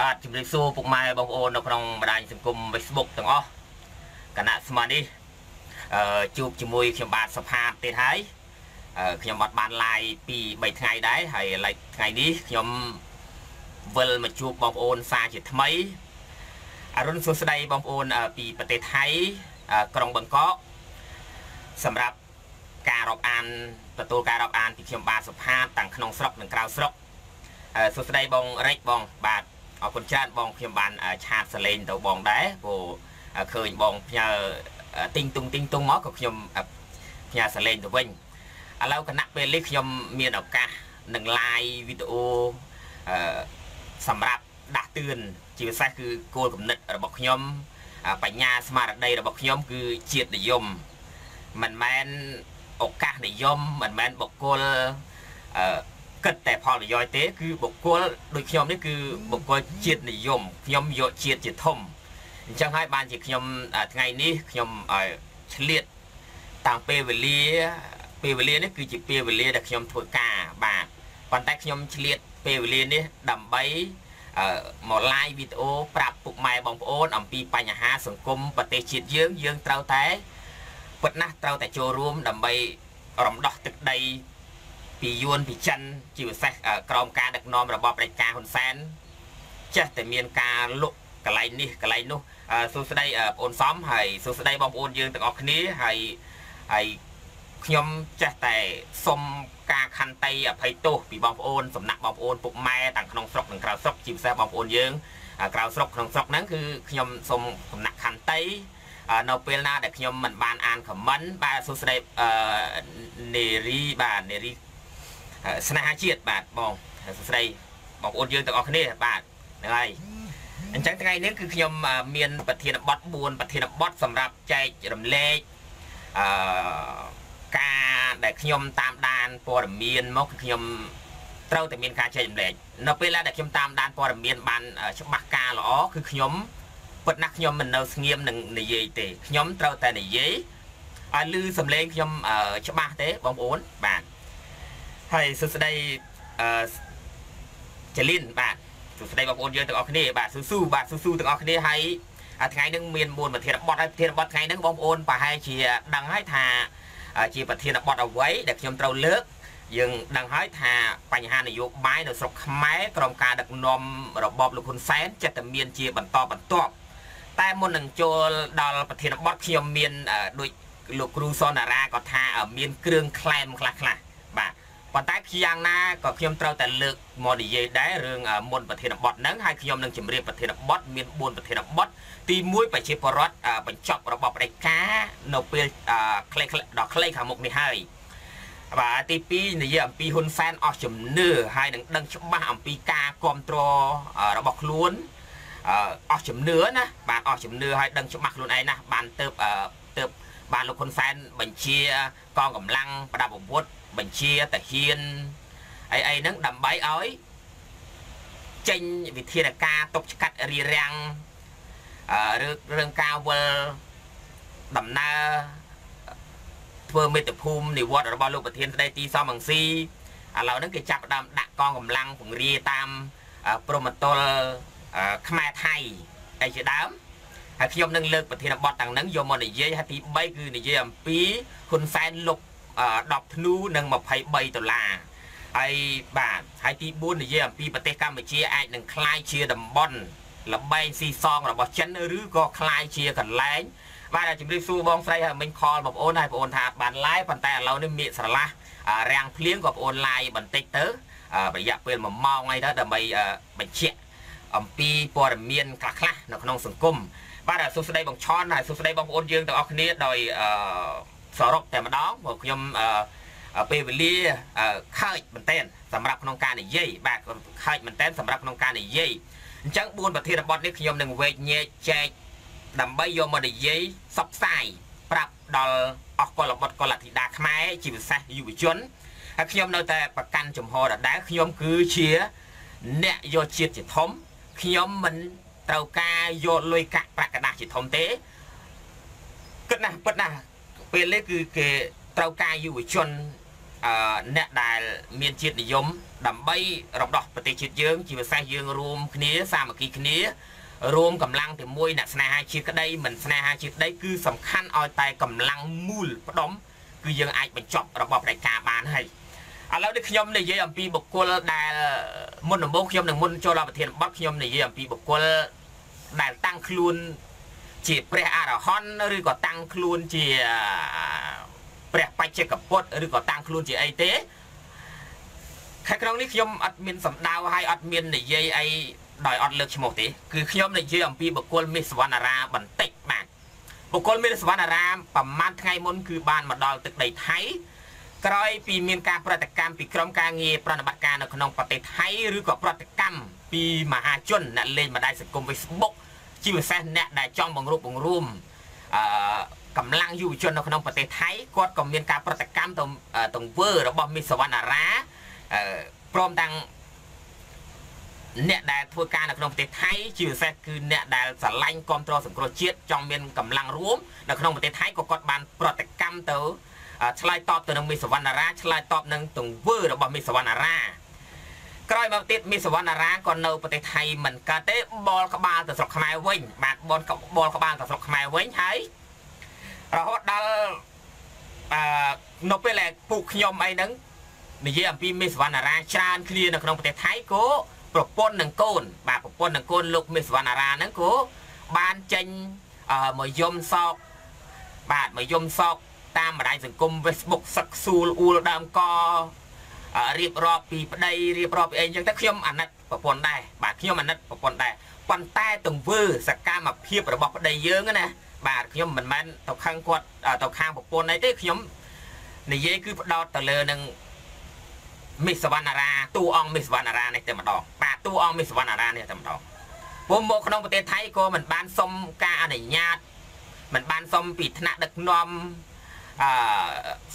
បាទជំរាបសួរពុកម៉ែបងប្អូននៅក្នុងបណ្ដាញសង្គម Facebook ទាំងអស់គណៈស្មានេះអឺជួបជាមួយខ្ញុំបាទសុផាតទៀតហើយអឺខ្ញុំអត់បាន live ពី3ថ្ងៃដែរហើយឥឡូវថ្ងៃនេះខ្ញុំវិលមកជួបបងប្អូនសាជាថ្មីអរុនសួស្តីបងប្អូនពីប្រទេសថៃក្រុងបឹងកកសម្រាប់ការរាប់អានទទួលការរាប់អានពីខ្ញុំបាទសុផាតទាំងក្នុងស្រុកនិងក្រៅស្រុកសួស្តីបងរិចបងបាទ អរគុណច្រើនបងខ្ញុំបានឆាតសលេងទៅបងដែរព្រោះឃើញបងផ្ញើទិញទុងទិញទុងមកក៏ខ្ញុំផ្ញើសលេងទៅវិញឥឡូវគណៈពេលនេះខ្ញុំមានឱកាសនឹង live វីដេអូអឺសម្រាប់ដាស់តឿនជាពិសេសគឺគោលគំនិតរបស់ខ្ញុំបញ្ញាស្មារតីរបស់ខ្ញុំ គឺជាតិនិយមមិនមែនឱកាសនិយមមិនមែនបុគ្គលអឺ គិតតែផលប្រយោជន៍ទេ គឺបុគ្គលដូចខ្ញុំនេះគឺបុគ្គលជាតិនិយមខ្ញុំយកជាតិជាធំអញ្ចឹងហើយបានជាខ្ញុំថ្ងៃនេះខ្ញុំឆ្លៀតតាំងពេលវេលាពេលវេលានេះគឺជាពេលវេលាដែលខ្ញុំធ្វើការបាទប៉ុន្តែខ្ញុំឆ្លៀតពេលវេលានេះដើម្បីមក live វីដេអូប្រាប់ពុកម៉ែបងប្អូន អំពីបញ្ហាសង្គមប្រទេសជាតិយើងយើងត្រូវតែពិតណាស់ត្រូវតែចូលរួមដើម្បីរំដោះទឹកដី ពីយួនពីចិនជាពិសេសក្រោមការដឹកនាំរបស់ប្រជាការហ៊ុនសែនចេះតែមានការលុកកន្លែងនេះកន្លែងនោះសួស្តីបងអូនសំហើយសួស្តីបងប្អូនយើងទាំងអស់គ្នាហើយហើយខ្ញុំចេះតែសុំការខន្តីអភ័យទោសពីបងប្អូនសំណាក់បងប្អូនពុកម៉ែទាំងក្នុងស្រុកនិងក្រៅស្រុកជាពិសេសបងប្អូនយើងក្រៅស្រុកក្នុងស្រុកហ្នឹងគឺខ្ញុំសូមសំណាក់ខន្តីនៅពេលណាដែលខ្ញុំមិនបានអានខមមិនបាទសួស្តីអឺនេរីបាទនេរី ស្នេហាជាតិបាទបងសួស្តីបងប្អូនយើងទាំងអស់គ្នាបាទហ្នឹងហើយអញ្ចឹងថ្ងៃនេះគឺខ្ញុំមានប្រធានបទ4ប្រធានបទសម្រាប់ចែករំលែកអឺការដែលខ្ញុំតាមដានព័ត៌មានមកគឺខ្ញុំត្រូវតែមានការចែករំលែកនៅពេលដែលខ្ញុំតាមដានព័ត៌មានបានច្បាស់ការល្អគឺខ្ញុំពិតណាស់ខ្ញុំមិននៅស្ងៀមនឹងនិយាយទេខ្ញុំត្រូវតែនិយាយឲ្យឮសំឡេងខ្ញុំច្បាស់ទេបងប្អូនបាទ ហើយសួស្តីអឺចលីនបាទសួស្តីបងប្អូនយើងទាំងអស់គ្នាបាទស៊ូស៊ូបាទស៊ូស៊ូទាំងអស់គ្នាហើយថ្ងៃនេះមាន4ប្រធានបទហើយប្រធានបទថ្ងៃនេះបងប្អូនប្រហែលជាដឹងហើយថា ជាប្រធានបទអ្វីដែលខ្ញុំត្រូវលើកយើងដឹងហើយថាបញ្ហានយោបាយនៅស្រុកខ្មែរក្រោមការដឹកនាំរបបលោកហ៊ុនសែនចិត្តតែមានជាបន្តបន្ទាប់តែមុននឹងចូលដល់ប្រធានបទខ្ញុំមានដូចលោកគ្រូសនារាក៏ថាមានគ្រឿងក្លែមខ្លះខ្លះបាទ ប៉ុន្តែយ៉ាងណាក៏ខ្ញុំត្រូវតែលើកមកនិយាយដែររឿងមុនប្រធានបទហ្នឹងហើយខ្ញុំនឹងជម្រាបប្រធានបទមាន4ប្រធានបទទី1ប្រជាពលរដ្ឋបញ្ចប់របបផ្ដាច់ការនៅពេលខ្លីដល់ខ្លីខាងមុខនេះហើយបាទទី2និយាយអំពីហ៊ុនសែនអស់ជំនឿហើយនឹងដឹងច្បាស់អំពីការគ្រប់គ្រងរបស់ខ្លួនអស់ជំនឿណាបាទអស់ជំនឿហើយដឹងច្បាស់ខ្លួនឯងណាបានទៅទៅបានលោកហ៊ុនសែនបញ្ជាកងកម្លាំងប្រដាប់អាវុធ បញ្ជាតាហ៊ានអីអីហ្នឹងដើម្បីឲ្យចេញវិធានការទប់ស្កាត់រារាំងរឿងរឿងការវិលដំណើរធ្វើមេត្តភូមិនិវត្តរបស់លោកប្រធានស្ដីទីសំអង្ស៊ីឥឡូវហ្នឹងគេចាប់ដើមដាក់កងកម្លាំងពង្រាយតាមព្រមត្តលខ្មែរថៃអីជាដើមហើយខ្ញុំនឹងលើកប្រធានបទទាំងហ្នឹងយកមកនិយាយហើយទី3គឺនិយាយអំពីហ៊ុនសែនលុក 10ធ្នូនិង23ដុល្លារហើយបាទហើយទី4និយាយអំពីប្រទេសកម្ពុជាអាចនឹងคล้ายជាតំបន់លបែងស៊ីសងរបស់ចិនឬក៏คล้ายជាកន្លែងបាទជំរាបសួរបងស្រីហើយមិញខលបងប្អូនហើយបងប្អូនថាបានឡាយប៉ុន្តែឥឡូវនេះមៀកស្រឡះរាំងភ្លៀងក៏បងប្អូនឡាយបន្តិចទៅរយៈពេល1ម៉ោងអីទៅដើម្បីបញ្ជាក់អំពីព័ត៌មានខ្លះៗនៅក្នុងសង្គមបាទសួស្តីបងឆនហើយសួស្តីបងប្អូនយើងទាំងអស់គ្នាដោយអឺ សរុបតែម្ដងព្រោះខ្ញុំពេលវេលាខើចមែនទែនសម្រាប់ក្នុងការនិយាយបាទខើចមែនទែនសម្រាប់ក្នុងការនិយាយអញ្ចឹង4ប្រធានបទនេះខ្ញុំនឹងវែកញែកចែកដើម្បីយកមកនិយាយសបផ្សាយប្រាប់ដល់អស់កលបុត្រកលធីតាខ្មែរជាពិសេសយុវជនហើយខ្ញុំនៅតែប្រកាន់ចំហដដែលខ្ញុំគឺជាអ្នកយកជាតិជាធំខ្ញុំមិនត្រូវការយកលុយកាក់ប្រាក់កដាស់ជាធំទេគិតណាស់ពិតណាស់ ពេលនេះគឺគេត្រូវការយុវជនអឺអ្នកដែលមានជាតិនិយម ដើម្បីរំដោះប្រទេសជាតិយើង ជាពិសេសយើងរួមគ្នាសាមគ្គីគ្នារួមកម្លាំងជាមួយអ្នកស្នេហាជាក្តីមិនស្នេហាជាក្តីគឺសំខាន់ឲ្យតែកម្លាំងមូលផ្ដុំគឺយើងអាចបញ្ចប់របបផ្ដាច់ការបានហើយឥឡូវនេះខ្ញុំនិយាយអំពីបុគ្គលដែលមុនដំបូងខ្ញុំនឹងមុនចូលដល់ប្រធានបទខ្ញុំនិយាយអំពីបុគ្គលដែលតាំងខ្លួន ជាព្រះអរហន្តឬក៏តាំងខ្លួនជាព្រះបច្ចេកពុទ្ធឬក៏តាំងខ្លួនជាអីទេខាងក្នុងនេះខ្ញុំអត់មានសម្ដៅហើយអត់មាននិយាយអីដោយអត់លើកឈ្មោះទេគឺខ្ញុំនិយាយអំពីបុគ្គលមេសវណ្ណារាបន្តិចបាទបុគ្គលមេសវណ្ណារាប្រហែលថ្ងៃមុនគឺបានមកដល់ទឹកដីថៃក្រោយពីមានការប្រតិកម្មពីក្រុមការងារប្រតិបត្តិការនៅក្នុងប្រទេសថៃឬក៏ប្រតិកម្មពីមហាជនអ្នកលេងបណ្ដាញសង្គម Facebook ជាពិសេសអ្នកដែលចង់បង្រួបបង្រួមអឺកម្លាំងយុវជននៅក្នុងប្រទេសថៃគាត់ក៏មានការប្រតិកម្មទៅទង្វើរបស់មីសវណ្ណារាព្រមទាំងអ្នកដែលធ្វើការនៅក្នុងប្រទេសថៃជាពិសេសគឺអ្នកដែលស្រឡាញ់គ្រប់គ្រងសង្គ្រោះជាតិចង់មានកម្លាំងរួមនៅក្នុងប្រទេសថៃក៏គាត់បានប្រតិកម្មទៅឆ្លើយតបទៅនឹងមីសវណ្ណារាឆ្លើយតបនឹងទង្វើរបស់មីសវណ្ណារា ក្រោយមកទៀតមីសវណ្ណារាក៏នៅប្រទេសថៃមិនកើតទេបលក្បាលទៅស្រុកខ្មែរវិញ បាទបនបលក្បាលទៅស្រុកខ្មែរវិញហើយរហូតដល់អឺនៅពេលដែលពូខ្ញុំអីហ្នឹងនិយាយអំពីមីសវណ្ណារាច្រើនគ្នានៅក្នុងប្រទេសថៃក៏ប្រពន្ធនឹងកូន បាទប្រពន្ធនឹងកូនលោកមីសវណ្ណារាហ្នឹងក៏បានចេញមកយំសោកបាទមកយំសោកតាមបណ្ដាញសង្គម Facebook សឹកសួលអ៊ូលដើមក រៀបរាប់ពីប្តីរៀបរាប់ពីអីអញ្ចឹងទៅខ្ញុំអាណិតប្រពន្ធដែរបាទខ្ញុំអាណិតប្រពន្ធដែរប៉ុន្តែទង្វើសកម្មភាពរបស់ប្តីយើងណាបាទខ្ញុំមិនមែនទៅខឹងគាត់ទៅខាងប្រពន្ធអីទេខ្ញុំនិយាយគឺផ្ដោតទៅលើនឹងមីសវណ្ណារាតួអង្គមីសវណ្ណារានេះតែម្ដងបាទតួអង្គមីសវណ្ណារានេះតែម្ដងពួកមកក្នុងប្រទេសថៃក៏មិនបានសុំការអនុញ្ញាតមិនបានសុំពីថ្នាក់ដឹកនាំ អឺ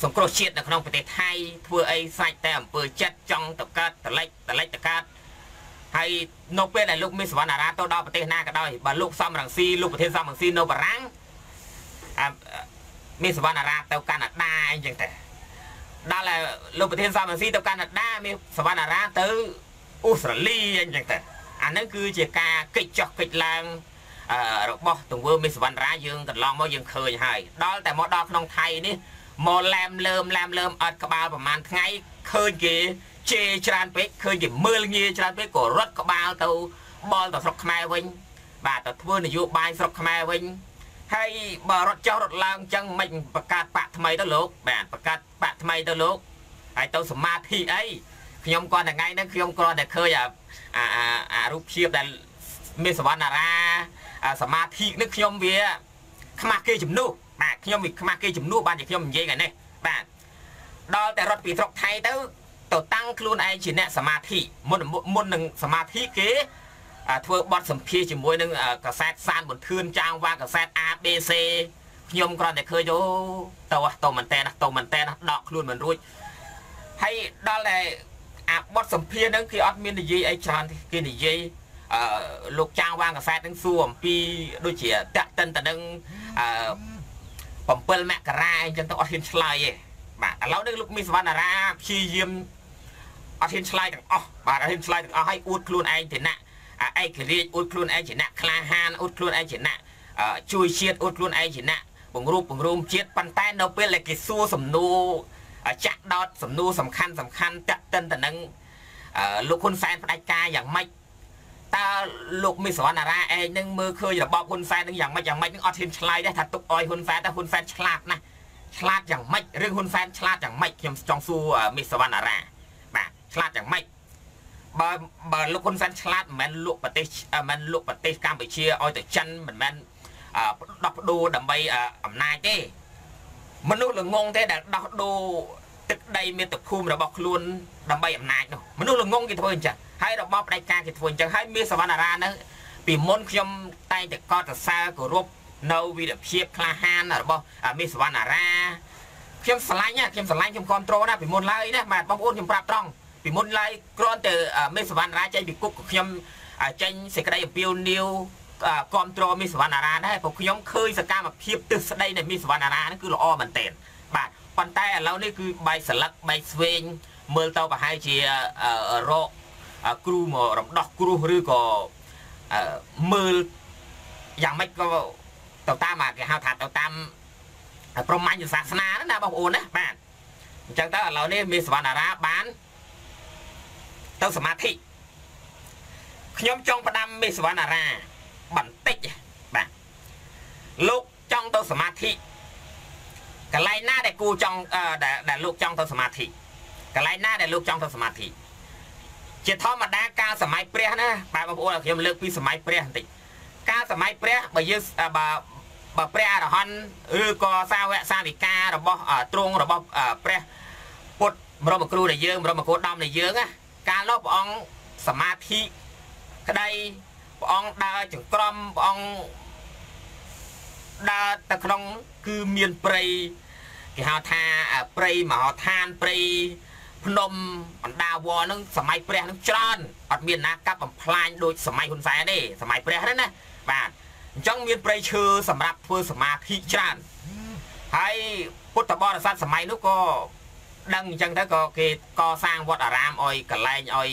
សង្គ្រោះជាតិនៅក្នុងប្រទេសថៃធ្វើអីសាច់តែអំពើចិត្តចង់ទៅកើតតលិចតលិចតកើតហើយនៅពេលដែលលោកមីសវណ្ណារាទៅដល់ប្រទេសណាក៏ដោយបើលោកសំរងស៊ីលោកប្រធានសំរងស៊ីនៅបារាំងអឺមីសវណ្ណារាទៅកាណាដាអីចឹងតែដល់លោកប្រធានសំរងស៊ីទៅកាណាដាមានសវណ្ណារាទៅអូស្ត្រាលីអីចឹងទៅអានឹងគឺជាការកិច្ចចោះកិច្ចឡើង របស់ទង្វើមីសវណ្ណរាយើងកន្លងមកយើងឃើញហើយដល់តែមកដល់ក្នុងថៃនេះមកឡែមលើមឡែមលើមអត់ក្បាលប្រហែលថ្ងៃឃើញគេជេរច្រើនពេកឃើញគេមើលងាយច្រើនពេកក៏រត់ក្បាលទៅបលទៅស្រុកខ្មែរវិញ បាទទៅធ្វើនយោបាយស្រុកខ្មែរវិញហើយបើរត់ចុះរត់ឡើងអញ្ចឹងមិនបង្កើតបាក់ថ្មីទៅលោក បាទបង្កើតបាក់ថ្មីទៅលោកហើយទៅសមាធិអីខ្ញុំគាត់ថ្ងៃហ្នឹងខ្ញុំគ្រាន់តែឃើញអាអាអារូបភាពដែលមានសវណ្ណារា សមាធិនេះខ្ញុំវាខ្មាស់គេជំនួសបាទខ្ញុំវាខ្មាស់គេជំនួសបានជាខ្ញុំនិយាយថ្ងៃនេះបាទដល់តែរត់ពីស្រុកថៃទៅទៅតាំងខ្លួនឯងជាអ្នកសមាធិមុនមុននឹងសមាធិគេធ្វើបទសម្ភាសជាមួយនឹងកសែតសានបន្ទឿនចាងវ៉ាកសែត ABC ខ្ញុំគ្រាន់តែឃើញអូទៅទៅមែនតើទៅមែនតើដកខ្លួនមិនរួចហើយដល់តែអាបទសម្ភាសហ្នឹងគេអត់មាននិយាយអីច្រើនគេនិយាយ អឺលោកចាងវាងកសែតនឹងសួរអំពីដូចជាតាក់ទិនទៅនឹងអឺ7មករាអញ្ចឹងទៅអត់ហ៊ានឆ្លើយទេបាទឥឡូវនេះលោកមីសវណ្ណារាព្យាយាមអត់ហ៊ានឆ្លើយទាំងអស់បាទអត់ហ៊ានឆ្លើយទាំងអស់ហើយអួតខ្លួនឯងជាអ្នកឯករាជ្យអួតខ្លួនឯងជាអ្នកក្លាហានអួតខ្លួនឯងជាអ្នកជួយជាតិអួតខ្លួនឯងជាអ្នកបង្រួបបង្រួមជាតិប៉ុន្តែនៅពេលដែលគេសួរសំណួរចាក់ដោតសំណួរសំខាន់សំខាន់តាក់ទិនទៅនឹងលោកហ៊ុនសែនផ្ដាច់ការយ៉ាងម៉េច តើលោកមីសវណ្ណារាឯងនឹងមើលឃើញរបបហ៊ុនសែននឹងយ៉ាងម៉េចយ៉ាងម៉េចនឹងអត់ហ៊ានឆ្លើយដែរថាទុកអោយហ៊ុនសែនតែហ៊ុនសែនឆ្លាតណាស់ឆ្លាតយ៉ាងម៉េចរឿងហ៊ុនសែនឆ្លាតយ៉ាងម៉េចខ្ញុំចង់សួរមីសវណ្ណារាបាទឆ្លាតយ៉ាងម៉េចបើបើលោកហ៊ុនសែនឆ្លាតមិនមែនលក់ប្រទេសមិនមែនលក់ប្រទេសកម្ពុជាឲ្យទៅចិនមិនមែនដោះដូរដើម្បីអំណាចទេមនុស្សល្ងងទេដែលដោះដូរទឹកដីមាតុភូមិរបស់ខ្លួន ដើម្បីអំណាចនោះមនុស្សល្ងងគេធ្វើអញ្ចឹងហើយរបបផ្ដាច់ការគេធ្វើអញ្ចឹងហើយមានសវណ្ណារានៅពីមុនខ្ញុំតែងតែកត់សរសើរគោរពនៅវិរភាពក្លាហានរបស់មីសវណ្ណារាខ្ញុំស្រឡាញ់ខ្ញុំស្រឡាញ់ខ្ញុំគ្រប់គ្រងណាពីមុនឡើយណាបាទបងប្អូនខ្ញុំប្រាប់ត្រង់ពីមុនឡើយគ្រាន់តែមីសវណ្ណារាចេញពីគុកខ្ញុំចេញសេចក្តីអំពាវនាវគ្រប់គ្រងមីសវណ្ណារាដែរព្រោះខ្ញុំឃើញសកម្មភាពទិសស្ដីនៃមីសវណ្ណារាហ្នឹងគឺល្អមែនទែនបាទប៉ុន្តែឥឡូវនេះគឺបែកស្លឹកបែកស្វែង មើលទៅប្រហែលជារកគ្រូមករំដោះគ្រោះឬក៏មើលយ៉ាងម៉េចក៏ទៅតាមគេហៅថាទៅតាមប្រមាញ់សាសនាណាបងប្អូនណាបាទអញ្ចឹងទៅឥឡូវនេះមានសវណ្ណារាបានទៅសមាធិខ្ញុំចង់ផ្ដាំមេសវណ្ណារាបន្តិចបាទលោកចង់ទៅសមាធិកន្លែងណាដែលគូចង់ដែលលោកចង់ទៅសមាធិ កន្លែងណាដែលលោកចង់ទៅសមាធិជាធម្មតាកាលសម័យព្រះណាបាទបងប្អូនខ្ញុំលើកពីសម័យព្រះបន្តិចកាលសម័យព្រះបើយើងបើបើព្រះអរហន្តឬក៏សាវកសាវិការបស់ទ្រង់របស់ព្រះពុទ្ធបរមគ្រូដែលយើងបរមគ្រូដំដែលយើងណាកាលនោះព្រះអង្គសមាធិក្តីព្រះអង្គដើរចង្ក្រមព្រះអង្គដើរទៅក្នុងគឺមានព្រៃគេហៅថាព្រៃមហោឋានព្រៃ ភ្នំបណ្ដាវនឹងសម័យព្រះនឹងច្រើនអត់មានណាកាប់បំផ្លាញដូចសម័យហ៊ុនសែនទេសម័យព្រះហ្នឹងណាបាទអញ្ចឹងមានព្រៃឈើសម្រាប់ធ្វើសមាធិច្រើនហើយពុទ្ធបរិស័ទសម័យនោះក៏ដឹងអញ្ចឹងទៅក៏គេកសាងវត្តអារាមឲ្យកន្លែងឲ្យ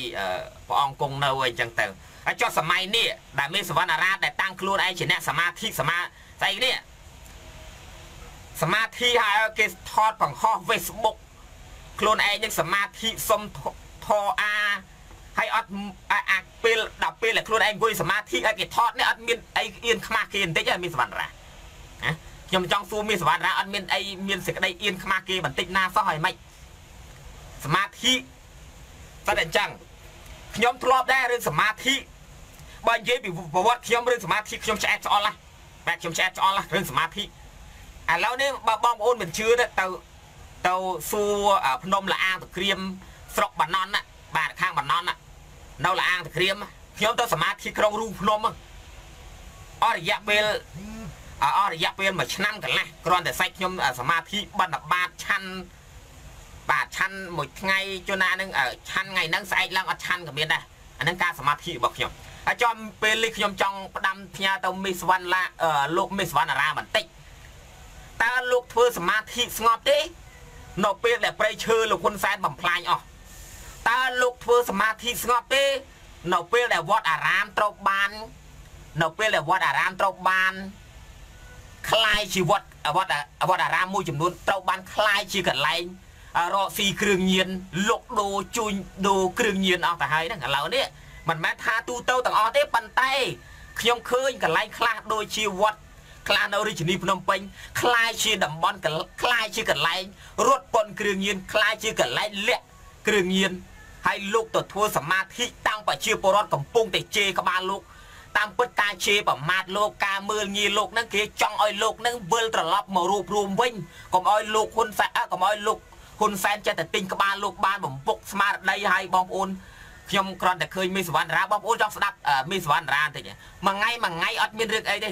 ព្រះអង្គគង់នៅអីអញ្ចឹងទៅហើយចុះសម័យនេះដែលមានសវណ្ណារាដែលតាំងខ្លួនឯងជាអ្នកសមាធិសមាស្អីនេះសមាធិហើយគេថតបង្ហោះ Facebook ខ្លួនឯងនឹងសមាធិសុំធអាហើយអត់អាចពេលដល់ពេលដែលខ្លួនឯងអង្គុយសមាធិឲ្យគេថតនេះអត់មានអីអៀនខ្មាស់គេបន្តិចមានសវណ្ណរាណាខ្ញុំចង់សួរមានសវណ្ណរាអត់មានអីមានសេចក្តីអៀនខ្មាស់គេបន្តិចណាសោះហើយមិនសមាធិតែអញ្ចឹងខ្ញុំធ្លាប់ដែររឿងសមាធិបើនិយាយពីប្រវត្តិខ្ញុំរឿងសមាធិខ្ញុំឆ្អែតឆ្អល់ណាបាទខ្ញុំឆ្អែតឆ្អល់ណារឿងសមាធិឥឡូវនេះបើបងប្អូនមិនជឿទៅ ទៅសួរភ្នំលាអាងតក្រៀមស្រុកបាណន់ណាបាទខាងបាណន់ណានៅលាអាងតក្រៀមខ្ញុំទៅសមាធិក្នុងរូងភ្នំអស់រយៈពេលអស់រយៈពេលមួយឆ្នាំកន្លះគ្រាន់តែសាច់ខ្ញុំសមាធិបណ្ឌបាតឆាន់បាទឆាន់មួយថ្ងៃជួនណានឹងឆាន់ថ្ងៃហ្នឹងស្អែកឡើងអត់ឆាន់ក៏មានដែរអាហ្នឹងការសមាធិរបស់ខ្ញុំហើយចំពេលនេះខ្ញុំចង់ផ្ដាំផ្ញើទៅមីសវណ្ណឡាលោកមីសវណ្ណរាបន្តិចតើលោកធ្វើសមាធិស្ងប់ទេ នៅពេលដែលប្រៃឈើលោកហ៊ុនសែនបំផ្លាញអស់តើលោកធ្វើសមាធិស្ងប់ទេនៅពេលដែលវត្តអារាមត្រូវបាននៅពេលដែលវត្តអារាមត្រូវបានคล้ายជាវត្តវត្តវត្តអារាមមួយចំនួនត្រូវបានคล้ายជាកន្លែងរកស៊ីគ្រឿងញៀនលុកដូរជួញដូរគ្រឿងញៀនអស់ទៅហើយហ្នឹងឥឡូវនេះមិនមែនថាទូទៅទាំងអស់ទេប៉ុន្តែខ្ញុំឃើញកន្លែងខ្លះដូចជាវត្ត ខ្លះនៅរាជធានីភ្នំពេញខ្លាយជាតំបន់ខ្លាយជាកន្លែងរត់ពន្ធគ្រឿងញៀនខ្លាយជាកន្លែងលាក់គ្រឿងញៀនហើយលោកទៅធ្វើសមាធិតាំងប្រជាពលរដ្ឋកំពុងតែជេរក្បាលលោកតាមពិតការជេរប្រមាថលោកការមើលងាយលោកនឹងគេចង់ឲ្យលោកនឹងវិលត្រឡប់មករួបរួមវិញកុំឲ្យលោកហ៊ុនសែនកុំឲ្យលោកហ៊ុនសែនចេះតែទិញក្បាលលោកបានបំពុកស្មារតីឲ្យបងប្អូនខ្ញុំគ្រាន់តែឃើញមេសវណ្ណរាបងប្អូនចង់ស្ដាប់មេសវណ្ណរាបន្តិចមួយថ្ងៃមួយថ្ងៃអត់មានរឿងអីទេ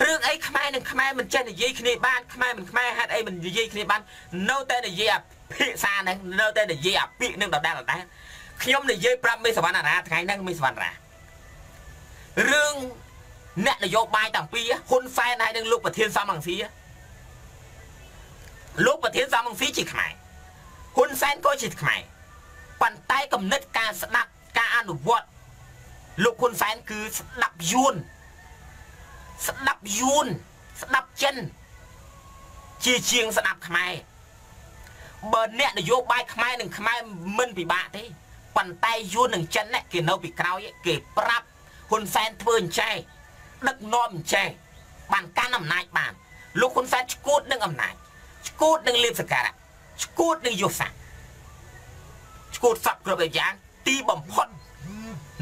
រឿងអីខ្មែរនិងខ្មែរមិនចេះនិយាយគ្នាបានខ្មែរមិនខ្មែរហេតុអីមិននិយាយគ្នាបាននៅតែនិយាយអាភាសាហ្នឹងនៅតែនិយាយអាពាក្យហ្នឹងដដែលដដែលខ្ញុំនិយាយប្រាប់មេសវណ្ណរាថ្ងៃហ្នឹងមេសវណ្ណរារឿងអ្នកនយោបាយតាំងពីហ៊ុនសែនហើយនឹងលោកប្រធានសំរងស៊ីលោកប្រធានសំរងស៊ីជាខ្មែរហ៊ុនសែនក៏ជាខ្មែរប៉ុន្តែគំនិតការស្ដាប់ការអនុវត្តលោកហ៊ុនសែនគឺស្ដាប់យួន ស្ដាប់យួនស្ដាប់ចិន ជាជាងស្ដាប់ខ្មែរបើអ្នកនយោបាយខ្មែរនិងខ្មែរមិនពិបាកទេប៉ុន្តែយួននិងចិនគេនៅពីក្រោយគេប្រាប់ហ៊ុនសែនធ្វើអញ្ចេះដឹកនាំអញ្ចេះបានកាន់អំណាចបានលោកហ៊ុនសែនឈួតនឹងអំណាចឈួតនឹងលៀបសការៈឈួតនឹងយុស័កឈួតសັບគ្រប់យ៉ាងទីបំផុត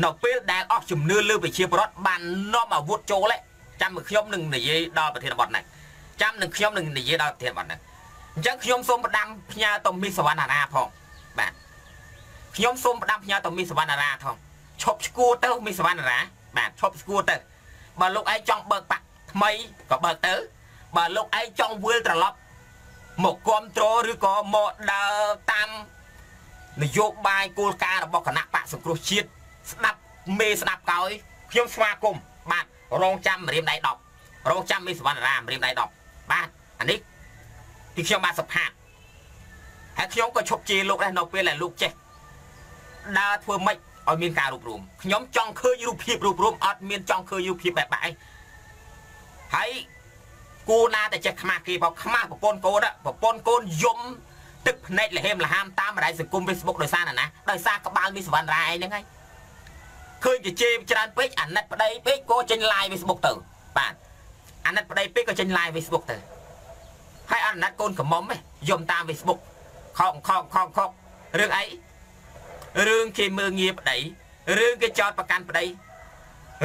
នៅពេលដែលអស់ជំនឿលើប្រជាពលរដ្ឋបាននាំអាវុធចូល ចាំមកខ្ញុំនឹងនិយាយដល់ប្រធានបទនេះចាំនឹងខ្ញុំនឹងនិយាយដល់ប្រធានបទនេះអញ្ចឹងខ្ញុំសូមផ្ដាំផ្ញើទៅមីសវណ្ណារាផងបាទខ្ញុំសូមផ្ដាំផ្ញើទៅមីសវណ្ណារាផងឈប់ឈួរទៅមីសវណ្ណារាបាទឈប់ឈួរទៅបើលោកឯងចង់បើកបាក់ថ្មីក៏បើកទៅបើលោកឯងចង់វិលត្រឡប់មកគ្រប់គ្រងឬក៏មកដើរតាមនយោបាយគោលការណ៍របស់គណៈបកសង្គ្រោះជាតិស្ដាប់មេស្ដាប់កោយខ្ញុំស្វាគមន៍បាទ រងចាំរៀមដៃ10រងចាំមីសវណ្ណរាមរៀមដៃ10បាទអានេះពីខ្ញុំបាទសុផាតហើយខ្ញុំក៏ឈប់ជាលោកដែរនៅពេលដែលលោកចេះដើរធ្វើម៉េចឲ្យមានការរួបរមខ្ញុំចង់ឃើញរូបភាពរួបរមអត់មានចង់ឃើញរូបភាពបែបបែបឯងហើយគូណាតែចេះខ្មាស់គេបើខ្មាស់ប្រពន្ធកូនប្រពន្ធកូនយំទឹកភ្នែកលហេមលហាមតាមបណ្ដាញសង្គម Facebook ដោយសារណាដោយសារក្បាលមីសវណ្ណរាឯងហ្នឹងហើយ ឃើញគេជេរច្រើនពេកអាណិតប្តីពេកក៏ចេញ live Facebook ទៅបាទអាណិតប្តីពេកក៏ចេញ live Facebook ទៅហើយអាណិតកូនកំមុំឯងយំតាម Facebook ខកខកខកខករឿងអីរឿងគេមើងងារប្តីរឿងគេចោតប្រកាន់ប្តី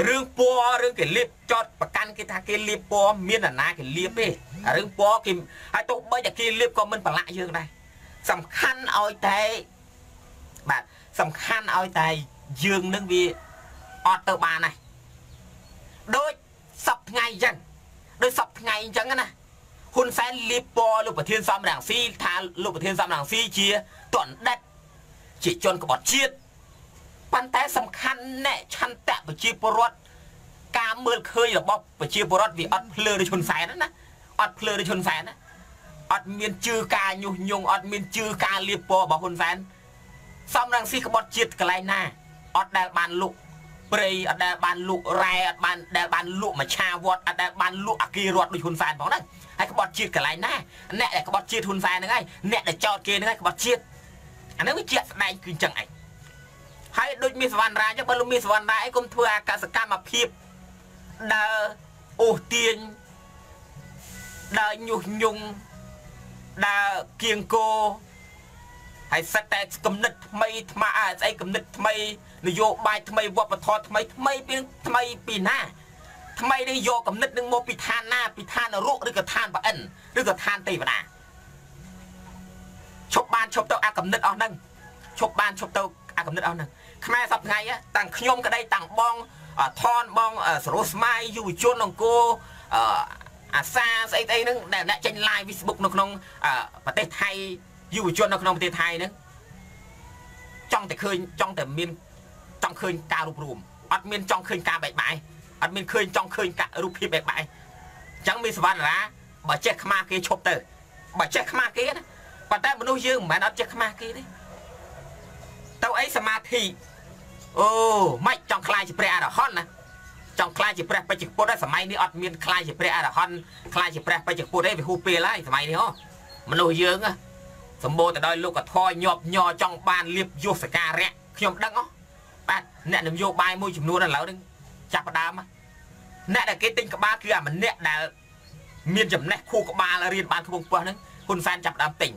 រឿងពណ៌រឿងគេលៀបចោតប្រកាន់គេថាគេលៀបពណ៌មានអាណាគេលៀបទេរឿងពណ៌គេហើយទោះបីតែគេលៀបក៏មិនប្រឡាក់យើងដែរសំខាន់ឲ្យតែបាទសំខាន់ឲ្យតែយើងនឹងវា អត់ទៅបានដែរដូចសពថ្ងៃអញ្ចឹងដូចសពថ្ងៃអញ្ចឹងណាហ៊ុនសែនលៀបពណ៌លោកប្រធានសំរងស៊ីថាលោកប្រធានសំរងស៊ីជាតនដិតជាជនក្បត់ជាតិប៉ុន្តែសំខាន់ណែឆន្ទៈប្រជាពលរដ្ឋការមើលឃើញរបស់ប្រជាពលរដ្ឋវាអត់ភ្លើដូចហ៊ុនសែនណាអត់ភ្លើដូចហ៊ុនសែនណាអត់មានជឿការញុះញង់អត់មានជឿការលៀបពណ៌របស់ហ៊ុនសែនសំរងស៊ីក្បត់ជាតិកន្លែងណាអត់ដែលបានលុក ព្រៃអត់ដែលបានលុករ៉ែអត់បានដែលបានលុកមច្ឆាវត្តអត់ដែលបានលុកអគាររដ្ឋដូចហ៊ុនសែនផងហ្នឹងហើយក្បត់ជាតិកន្លែងណាអ្នកដែលក្បត់ជាតិហ៊ុនសែនហ្នឹងហើយអ្នកដែលចោតគេហ្នឹងហើយក្បត់ជាតិអាហ្នឹងវាជាក់ស្ដែងគឺអញ្ចឹងឯងហើយដូចមានសវណ្ណរាអញ្ចឹងបើលោកមានសវណ្ណរាអីគុំធ្វើអាកសកម្មភាពដើរអូសទាញដើរញុះញង់ដើរគៀងគោហើយសិតតែគំនិតថ្មីថ្មស្អីគំនិតថ្មី នយោបាយថ្មីវប្បធម៌ថ្មីថ្មីពីថ្មីពីណាថ្មីនឹងយកគំនិតនឹងមកពីឋានណាពីឋាននរកឬក៏ឋានប្រអិនឬក៏ឋានទេវតាឈប់បានឈប់ទៅអាគំនិតអស់ហ្នឹងឈប់បានឈប់ទៅអាគំនិតអស់ហ្នឹងខ្មែរសប្តាហ៍តាំងខ្ញុំក្តីតាំងបងថនបងសរោស្មាយយុវជនអង្គរអាសាស្អីស្អីហ្នឹងដែលអ្នកចេញ live Facebook នៅក្នុងប្រទេសថៃយុវជននៅក្នុងប្រទេសថៃហ្នឹងចង់តែឃើញចង់តែមាន ចង់ឃើញការរួបរวมអត់មានចង់ឃើញការបែកបាក់អត់មានឃើញចង់ឃើញការូបភាពបែកបាក់អញ្ចឹងមានសវណ្ណរាបើចេះខ្មាស់គេឈប់ទៅបើចេះខ្មាស់គេណាប៉ុន្តែមនុស្សយើងមិនមែនអត់ចេះខ្មាស់គេទេទៅអីសមាធិអូមិនចង់ខ្លាយជាព្រះអរហន្តណាចង់ខ្លាយជាព្រះបច្ចុប្បន្នដែរសម័យនេះអត់មានខ្លាយជាព្រះអរហន្តខ្លាយជាព្រះបច្ចុប្បន្នទេវាហួសពេលហើយសម័យនេះហ៎មនុស្សយើងសម្បូរទៅដោយលោកធរញាប់ញ័រចង់បានលៀបយុសការៈខ្ញុំដឹងហ៎បាទ អ្នកនយោបាយមួយចំនួនឥឡូវនេះចាប់ផ្ដើមអ្នកដែលគេទិញក្បាលគឺអាម្នាក់ដែលមានចំណេះខួរក្បាលរៀនបានខ្ពង់ខ្ពស់ហ្នឹងហ៊ុនសែនចាប់ផ្ដើមទិញ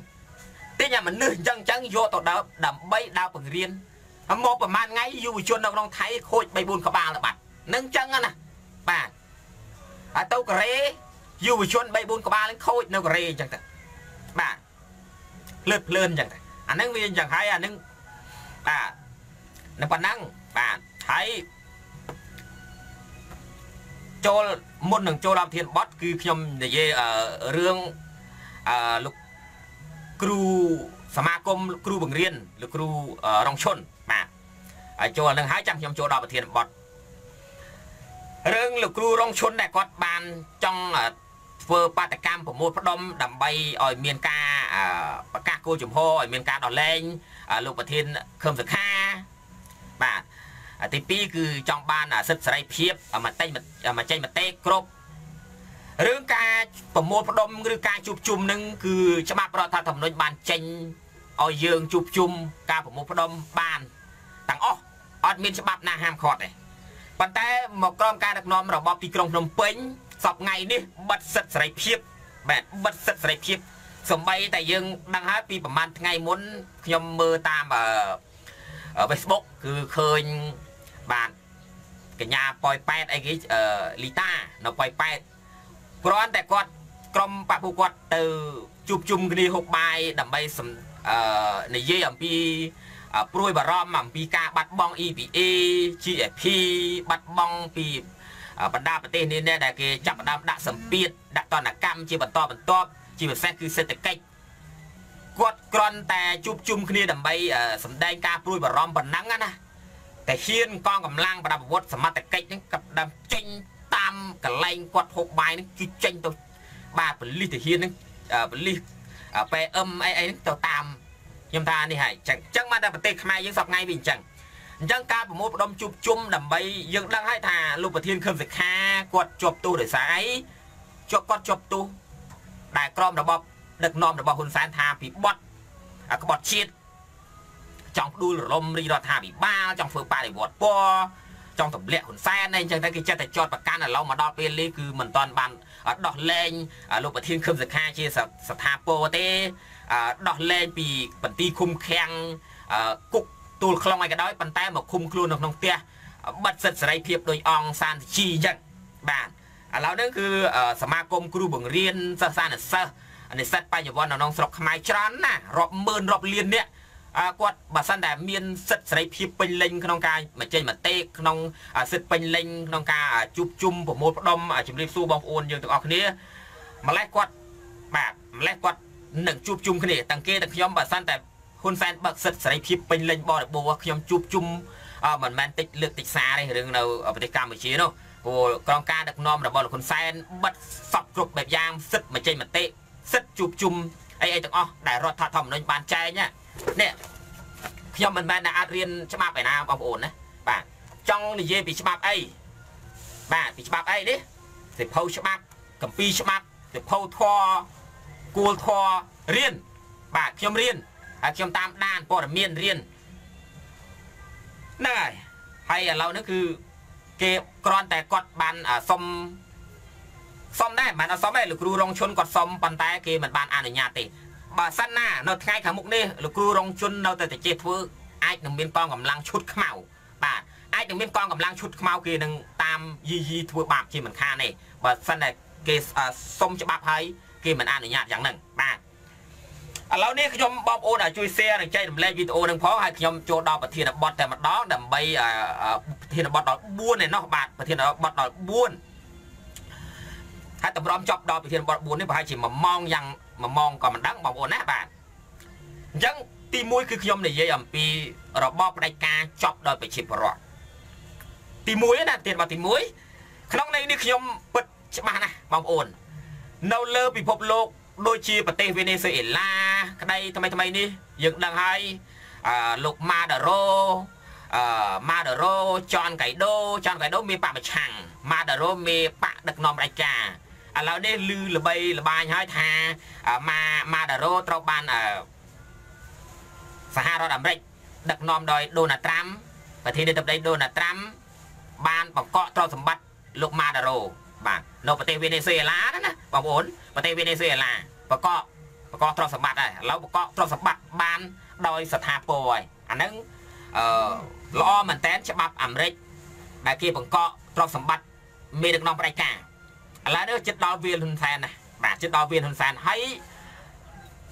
ទិញអាមនុស្សអញ្ចឹងអញ្ចឹងយកទៅដើមដើម្បីដើរបង្រៀនមកប្រហែលថ្ងៃយុវជននៅក្នុងថៃខូច3 4ក្បាលទៅបាត់នឹងអញ្ចឹងណាបាទហើយទៅកូរ៉េយុវជន3 4ក្បាលនឹងខូចនៅកូរ៉េអញ្ចឹងទៅបាទភ្លើតភ្លើនអញ្ចឹងទៅអាហ្នឹងវាអញ្ចឹងហើយអាហ្នឹងបាទនៅប៉ុណ្ណឹង បាទហើយចូលមុននឹងចូលដល់ធានបត់គឺខ្ញុំនិយាយរឿងអឺលោកគ្រូសមាគមគ្រូបង្រៀនលោកគ្រូរងឈុនបាទហើយចូលនឹងហើយចាំខ្ញុំចូលដល់ប្រធានបត់រឿងលោកគ្រូរងឈុនដែលគាត់បានចង់ធ្វើបាតកម្មប្រមូលផ្ដុំដើម្បីឲ្យមានការប្រកាសគោលជំហរឲ្យមានការដោះលែងលោកប្រធានខឹមសខាបាទ ទី2គឺចង់បានសិទ្ធិសេរីភាពមតិមចេញមតិគ្រប់រឿងការប្រមូលផ្ដុំឬការជួបជុំនឹងគឺច្បាប់រដ្ឋធម្មនុញ្ញបានចេញឲ្យយើងជួបជុំការប្រមូលផ្ដុំបានទាំងអស់អត់មានច្បាប់ណាហាមឃាត់ទេប៉ុន្តែមកក្រុមការដឹកនាំរបបទីក្រុងភ្នំពេញសប្ថ្ងៃនេះបិទសិទ្ធិសេរីភាពបាទបិទសិទ្ធិសេរីភាពសំបីតែយើងដឹងហើយពីប្រហែលថ្ងៃមុនខ្ញុំមើលតាមអឺ Facebook គឺឃើញ បាទកញ្ញាប៉យប៉ែតអីគេលីតានៅប៉យប៉ែតគ្រាន់តែគាត់ក្រុមបពុគាត់ទៅជួបជុំគ្នាហូបបាយដើម្បីអឺនិយាយអំពីព្រួយបារម្ភអំពីការបាត់បង់ EPA GFP បាត់បង់ពីបណ្ដាប្រទេសនេះដែលគេចាប់ផ្ដើមដាក់សម្ពាធដាក់ទណ្ឌកម្មជាបន្តបន្ទាប់ជាពិសេសគឺសេដ្ឋកិច្ចគាត់គ្រាន់តែជួបជុំគ្នាដើម្បីសម្ដែងការព្រួយបារម្ភប៉ុណ្ណឹងណា តែហ៊ានកងកម្លាំងប្រដាប់អាវុធសមត្ថកិច្ចហ្នឹងក៏ដើមចេញតាមកន្លែងគាត់ហូបបាយហ្នឹងគឺចេញទៅបាទបលិសទាហានហ្នឹងបលិស PM អីអីទៅតាមខ្ញុំថានេះហើយចឹងចឹងមកតែប្រទេសខ្មែរយើងសប្ងៃវាអញ្ចឹងអញ្ចឹងការប្រមូលផ្ដុំជួបជុំដើម្បីយើងដឹងហើយថាលោកប្រធានខឹមសិក្ខាគាត់ជាប់ទោសដោយសារអីជាប់គាត់ជាប់ទោសដែលក្រមរបបដឹកនាំរបស់ហ៊ុនសែនថាពីបត់ក្បត់ជាតិ ចង់ផ្ដួលរលំរាជរដ្ឋាភិបាលចង់ធ្វើបដិវត្តពណ៌ចង់ទម្លាក់ហ៊ុនសែនអីអញ្ចឹងតែគេចិត្តតែចោតប្រកាន់ឥឡូវមកដល់ពេលនេះគឺមិនតាន់បានដោះលែងលោកប្រធានខឹមសខាជាស្ថាពរទេដោះលែងពីបន្ទីឃុំឃាំងគុកទួលខ្លងអីក៏ដោយប៉ុន្តែមកឃុំខ្លួននៅក្នុងផ្ទះបិទសិទ្ធិសេរីភាពដោយអង្គសានជីអញ្ចឹងបាទឥឡូវនេះគឺសមាគមគ្រូបង្រៀនសិស្សានុសិស្សនិស្សិតបញ្ញវន្តនៅក្នុងស្រុកខ្មែរច្រើនណាស់រាប់ម៉ឺនរាប់លាននាក់ គាត់បើសិនតែមានសិទ្ធិសេរីភាពពេញលេញក្នុងការបញ្ចេញមតិក្នុងសិទ្ធិពេញលេញក្នុងការជួបជុំប្រមូលផ្ដុំជំរាបសួរបងប្អូនយើងទាំងអស់គ្នាម្លេះគាត់បាទម្លេះគាត់នឹងជួបជុំគ្នាទាំងគេទាំងខ្ញុំបើសិនតែហ៊ុនសែនបើកសិទ្ធិសេរីភាពពេញលេញបរិបូរខ្ញុំជួបជុំមិនមែនតិចលើកតិចសារទេរឿងនៅប្រទេសកម្ពុជានោះព្រោះក្រមការដឹកនាំរបស់លោកហ៊ុនសែនបិទសពគ្រប់បែបយ៉ាងសិទ្ធិបញ្ចេញមតិសិទ្ធិជួបជុំអីអីទាំងអស់ដែលរដ្ឋធម្មនុញ្ញបានចែង នេះខ្ញុំមិនមែនអាចរៀនច្បាប់ឯណាបងប្អូនណាបាទចង់និយាយពីច្បាប់អីបាទពីច្បាប់អីនេះសិភៅច្បាប់កម្ពីច្បាប់សិភៅធរគួលធររៀនបាទខ្ញុំរៀនហើយខ្ញុំតាមដានព័ត៌មានរៀនហ្នឹងហើយហើយឥឡូវនេះគឺគេគ្រាន់តែគាត់បានសុំសុំដែរមិនអត់សុំទេលោកគ្រូរងឈុនគាត់សុំប៉ុន្តែគេមិនបានអនុញ្ញាតទេ បើសិនណានៅថ្ងៃខាងមុខនេះលោកគ្រូរងជុននៅតែតែធ្វើអាចនឹងមានកងកម្លាំងឈុតខ្មៅបាទអាចនឹងមានកងកម្លាំងឈុតខ្មៅគេនឹងតាមយីយីធ្វើបាបជាមិនខានទេបើសិនតែគេសុំច្បាប់ហើយគេមិនអនុញ្ញាតយ៉ាងហ្នឹងបាទឥឡូវនេះខ្ញុំបងប្អូនជួយ share និងចែករំលែកវីដេអូនឹងផងហើយខ្ញុំចូលដល់ប្រធានបទតែម្ដងដើម្បីប្រធានបទដល់4ឯណោះបាទប្រធានបទដល់4ហើយតម្រាំចប់ដល់ប្រធានបទ4នេះប្រហែលជា1ម៉ោងយ៉ាង 1ម៉ោងក៏មិនដឹងបងប្អូនណាបាទអញ្ចឹងទី1គឺខ្ញុំនិយាយអំពីរបបផ្ដាច់ការចប់ដោយប្រជាពលរដ្ឋទី1ណាប្រធានបទទី1ក្នុងន័យនេះខ្ញុំពិតច្បាស់ណាស់បងប្អូននៅលើពិភពលោកដូចជាប្រទេសវេណេស៊ុយអេឡាក្តីថ្មីថ្មីនេះយើងដឹងហើយអឺលោកម៉ាដារ៉ូអឺម៉ាដារ៉ូចនកៃដូចនកៃដូមានបកប្រឆាំងម៉ាដារ៉ូមានបកដឹកនាំរាជការ ឥឡូវនេះឮល្បីល្បាញហើយថាម៉ាម៉ាដារ៉ូត្រូវបានសហរដ្ឋអាមេរិកដឹកនាំដោយដូណាល់ត្រាំប្រធានាធិបតីដូណាល់ត្រាំបានបង្កក់ទ្រព្យសម្បត្តិលោកម៉ាដារ៉ូបាទនៅប្រទេសវេណេស៊ុយអេឡាណាបងប្អូនប្រទេសវេណេស៊ុយអេឡាបកកបកកទ្រព្យសម្បត្តិហើយឥឡូវបកកទ្រព្យសម្បត្តិបានដោយស្ថាពរហើយអាហ្នឹងអឺល្អមែនតើច្បាប់អាមេរិកដែលគេបង្កកទ្រព្យសម្បត្តិមេដឹកនាំផ្ដាច់ការ ឥឡូវនេះចិត្តដល់វាលហ៊ុនសែនណាបាទចិត្តដល់វាលហ៊ុនសែនហើយ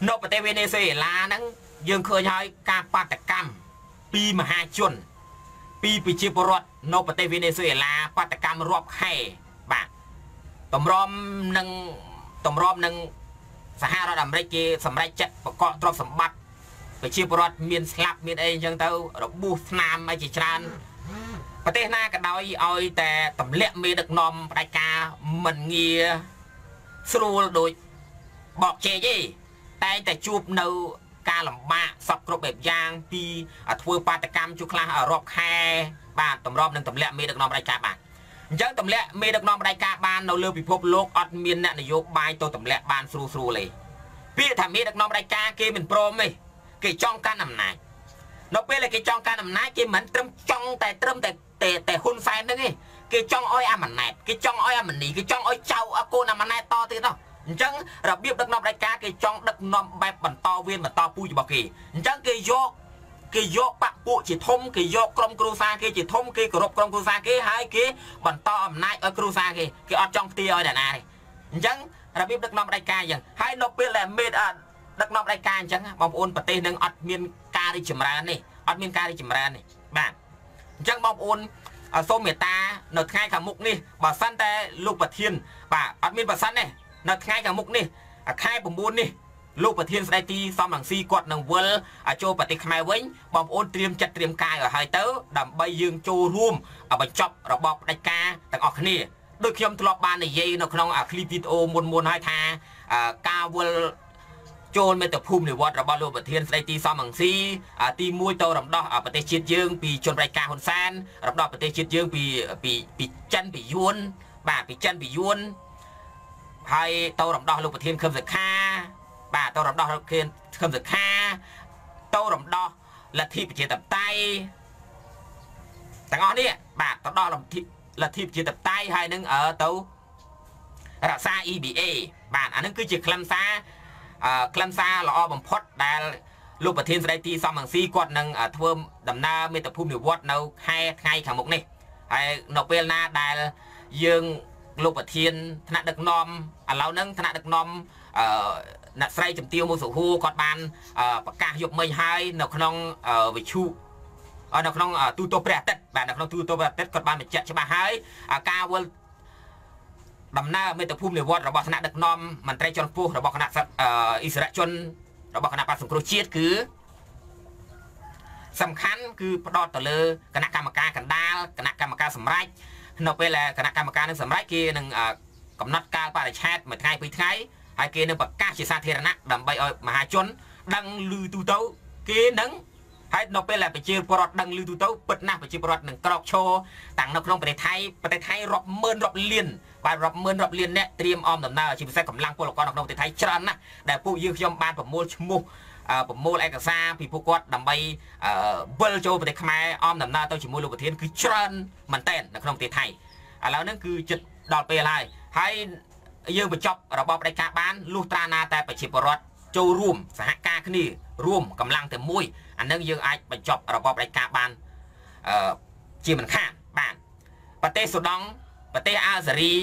នៅប្រទេសវេណេស៊ុយអេឡាហ្នឹងយើងឃើញហើយការបាតកម្មពីមហាជន ពីប្រជាពលរដ្ឋនៅប្រទេសវេណេស៊ុយអេឡាបាតកម្មរាប់ខែបាទតម្រាំនឹងតម្រាំនឹងសហរដ្ឋអាមេរិកគេសម្រេចចិត្តបកកទ្រព្យសម្បត្តិប្រជាពលរដ្ឋមានស្លាប់មានអីអញ្ចឹងទៅរបួសស្នាមអីជាច្រើន ប្រទេសណាក៏ដោយឲ្យតែទម្លាក់មេដឹកនាំផ្ដាច់ការមិនងារស្រួលដូចបកជែកទេតែតែជួបនៅការលំបាកសពគ្រប់បែបយ៉ាងពីធ្វើបាតកម្មជួខ្លះរាប់ខែបាទតម្របនឹងទម្លាក់មេដឹកនាំផ្ដាច់ការបាទអញ្ចឹងទម្លាក់មេដឹកនាំផ្ដាច់ការបាននៅលើពិភពលោកអត់មានអ្នកនយោបាយទៅទម្លាក់បានស្រួលស្រួលទេពាក្យថាមេដឹកនាំផ្ដាច់ការគេមិនព្រមទេគេចង់កាន់អំណាចនៅពេលដែលគេចង់កាន់អំណាចគេមិនត្រឹមចង់តែត្រឹមតែ តែតែហ៊ុនសែនហ្នឹងទេគេចង់ឲ្យអាម៉ាណែតគេចង់ឲ្យអាម៉ានីគេចង់ឲ្យចៅអកូនអាម៉ាណែតតទៀតនោះអញ្ចឹងរបៀបដឹកនាំផ្ដាច់ការគេចង់ដឹកនាំបែបបន្តវេនបន្តពូជរបស់គេអញ្ចឹងគេយកគេយកបពពួកជាធំគេយកក្រុមគ្រួសារគេជាធំគេគោរពក្រុមគ្រួសារគេហើយគេបន្តអំណាចឲ្យគ្រួសារគេគេអត់ចង់ផ្ទាឲ្យអ្នកណាទេអញ្ចឹងរបៀបដឹកនាំផ្ដាច់ការអញ្ចឹងហើយនៅពេលដែលមេដឹកនាំផ្ដាច់ការអញ្ចឹងបងប្អូនប្រទេសនឹងអត់មានការរីកចម្រើននេះអត់មានការរីកចម្រើននេះបាទ អញ្ចឹងបងប្អូនសូមមេត្តានៅថ្ងៃខាងមុខនេះបើសិនតែលោកប្រធាន បាទអត់មានប្រសិនទេនៅថ្ងៃខាងមុខនេះខែ9នេះលោកប្រធានស្ដេចទីសំរងស៊ីគាត់នឹងវិលចូលប្រទេសខ្មែរវិញបងប្អូនត្រៀមចិត្តត្រៀមកាយឲ្យហើយទៅដើម្បីយើងចូលរួមបញ្ចប់របបផ្ដាច់ការទាំងអស់គ្នាដូចខ្ញុំធ្លាប់បាននិយាយនៅក្នុងឃ្លីបវីដេអូមុនមុនហើយថាការវិល ចូលមេត្តភូមិនិវត្តរបស់លោកប្រធានស្ដីទីសំអង្ស៊ីទី1ទៅរំដោះប្រទេសជាតិយើងពីជនរៃការហ៊ុនសែនរំដោះប្រទេសជាតិយើងពីពីពីចិនពីយួនបាទពីចិនពីយួនហើយទៅរំដោះលោកប្រធានខឹមសខាបាទទៅរំដោះលោកខឹមសខាទៅរំដោះលទ្ធិប្រជាធិបតេយ្យទាំងអស់នេះបាទទៅដល់លទ្ធិលទ្ធិប្រជាធិបតេយ្យហើយនឹងអឺទៅរក្សា EBA បាទអានឹងគឺជាខ្លឹមសារ ខ្លឹមសារល្អបំផុតដែលលោកប្រធានស្ដីទីសំអង្ស៊ីគាត់នឹងធ្វើដំណើរមេត្តភូមិនិវត្តនៅខែថ្ងៃខាងមុខនេះហើយនៅពេលណាដែលយើងលោកប្រធានថ្នាក់ដឹកនាំឥឡូវហ្នឹងថ្នាក់ដឹកនាំអឺអ្នកស្រីជំទាវមុសុហួរគាត់បានប្រកាសយកមិញហើយនៅក្នុងវិទ្យុនៅក្នុងទូទស្សន៍ព្រះអាទិត្យបាទនៅក្នុងទូទស្សន៍ព្រះអាទិត្យគាត់បានបញ្ជាក់ច្បាស់ហើយការវិល ដំណើរមេត្តភូមិនិវត្តរបស់ថ្នាក់ដឹកនាំមន្ត្រីជាន់ខ្ពស់របស់គណៈអិសរាជជនរបស់គណៈបក្សសង្គ្រោះជាតិគឺសំខាន់គឺផ្ដោតទៅលើគណៈកម្មការកណ្ដាលគណៈកម្មការសម្រេចនៅពេលគណៈកម្មការនឹងសម្រេចគេនឹងកំណត់កាលបរិច្ឆេទមួយថ្ងៃពីរថ្ងៃហើយគេនឹងប្រកាសជាសាធារណៈដើម្បីឲ្យមហាជនដឹងឮទូទៅគេនឹងហើយនៅពេលដែលប្រជាពលរដ្ឋដឹងឮទូទៅពិតណាស់ប្រជាពលរដ្ឋនឹងក្រោកឈរតាំងនៅក្នុងប្រទេសថៃប្រទេសថៃរាប់ម៉ឺនរាប់លាន បាទរាប់ម៉ឺនរាប់លានអ្នកត្រៀមអមដំណើរជាពិសេសកម្លាំងពលករនៅក្នុងប្រទេសថៃច្រើនណាស់ដែលពួកយើងខ្ញុំបានប្រមូលឈ្មោះប្រមូលឯកសារពីពួកគាត់ដើម្បីវិលចូលប្រទេសខ្មែរអមដំណើរទៅជាមួយលោកប្រធានគឺច្រើនមែនតើនៅក្នុងប្រទេសថៃឥឡូវហ្នឹងគឺចិត្តដល់ពេលហើយហើយយើងបញ្ចប់របបផ្ដាច់ការបានលុះត្រាណាតែប្រជាពលរដ្ឋចូលរួមសហការគ្នារួមកម្លាំងតែមួយអានឹងយើងអាចបញ្ចប់របបផ្ដាច់ការបានអឺជាមិនខានបានប្រទេសសូដង់ ប្រទេសអាសេរី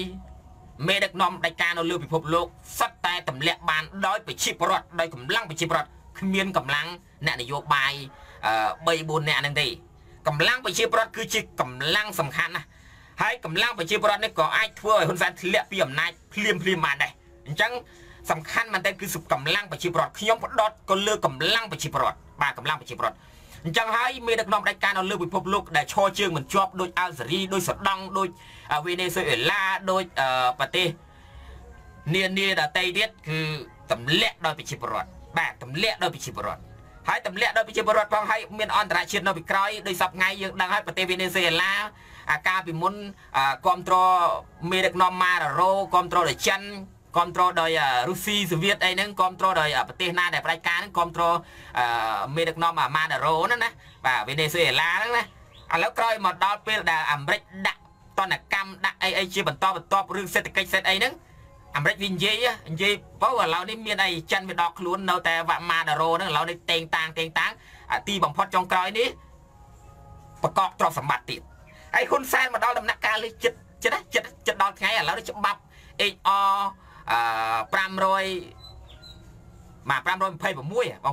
មេដឹកនាំផ្ដាច់ការនៅលើពិភពលោកសិតតែទម្លាក់បានដោយប្រជាពលរដ្ឋដោយកម្លាំងប្រជាពលរដ្ឋគ្មានកម្លាំងអ្នកនយោបាយ3 4នាក់ហ្នឹងទេកម្លាំងប្រជាពលរដ្ឋគឺជាកម្លាំងសំខាន់ណាស់ហើយកម្លាំងប្រជាពលរដ្ឋនេះក៏អាចធ្វើឲ្យហ៊ុនសែនធ្លាក់ពីអំណាចភ្លាមភ្លាមបានដែរអញ្ចឹងសំខាន់មែនទែនគឺកម្លាំងប្រជាពលរដ្ឋខ្ញុំផ្ដោតក៏លើកម្លាំងប្រជាពលរដ្ឋបាទកម្លាំងប្រជាពលរដ្ឋ អញ្ចឹងហើយមានដឹកនាំផ្ដាច់ការនៅលើពិភពលោកដែលឈរជើងមិនជាប់ដូចអាល់សេរីដូចសូដង់ដូចវេណេស៊ុយអេឡាដូចប្រទេសនានាដទៃទៀតគឺទម្លាក់ដោយប្រជាពលរដ្ឋបាទទម្លាក់ដោយប្រជាពលរដ្ឋហើយទម្លាក់ដោយប្រជាពលរដ្ឋផងហើយមានអន្តរជាតិនៅពីក្រោយដោយសពថ្ងៃយើងដឹងហើយប្រទេសវេណេស៊ុយអេឡាអាការពីមុនគ្រប់គ្រងមេដឹកនាំម៉ារ៉ារ៉ូគ្រប់គ្រងដោយចិន គ្រប់គ្រងដោយរុស្ស៊ីសូវៀតអីហ្នឹងគ្រប់គ្រងដោយប្រទេសណាដែលផ្ដាច់ការហ្នឹងគ្រប់គ្រងមេដឹកនាំម៉ាណារ៉ូហ្នឹងណាបាទវេណេស៊ុយអេឡាហ្នឹងណាឥឡូវក្រោយមកដល់ពេលដែលអាមេរិកដាក់តនកម្មដាក់អីអីជាបន្តបន្ទាប់រឿងសេដ្ឋកិច្ចសេដ្ឋអីហ្នឹងអាមេរិកវានិយាយនិយាយបើឥឡូវនេះមានអីចិនវាដកខ្លួននៅតែវ៉ាម៉ាដារ៉ូហ្នឹងឥឡូវនេះតេងតាងតេងតាងទីបំផុតចុងក្រោយនេះប្រកបទ្រព្យសម្បត្តិទៀតហើយហ៊ុនសែនមកដល់ដំណាក់កាលនេះចិត្តចិត្តចិត្តចិត្តដល់ថ្ងៃឥឡូវនេះច្បាប់ HR អឺ 500បាទ526បង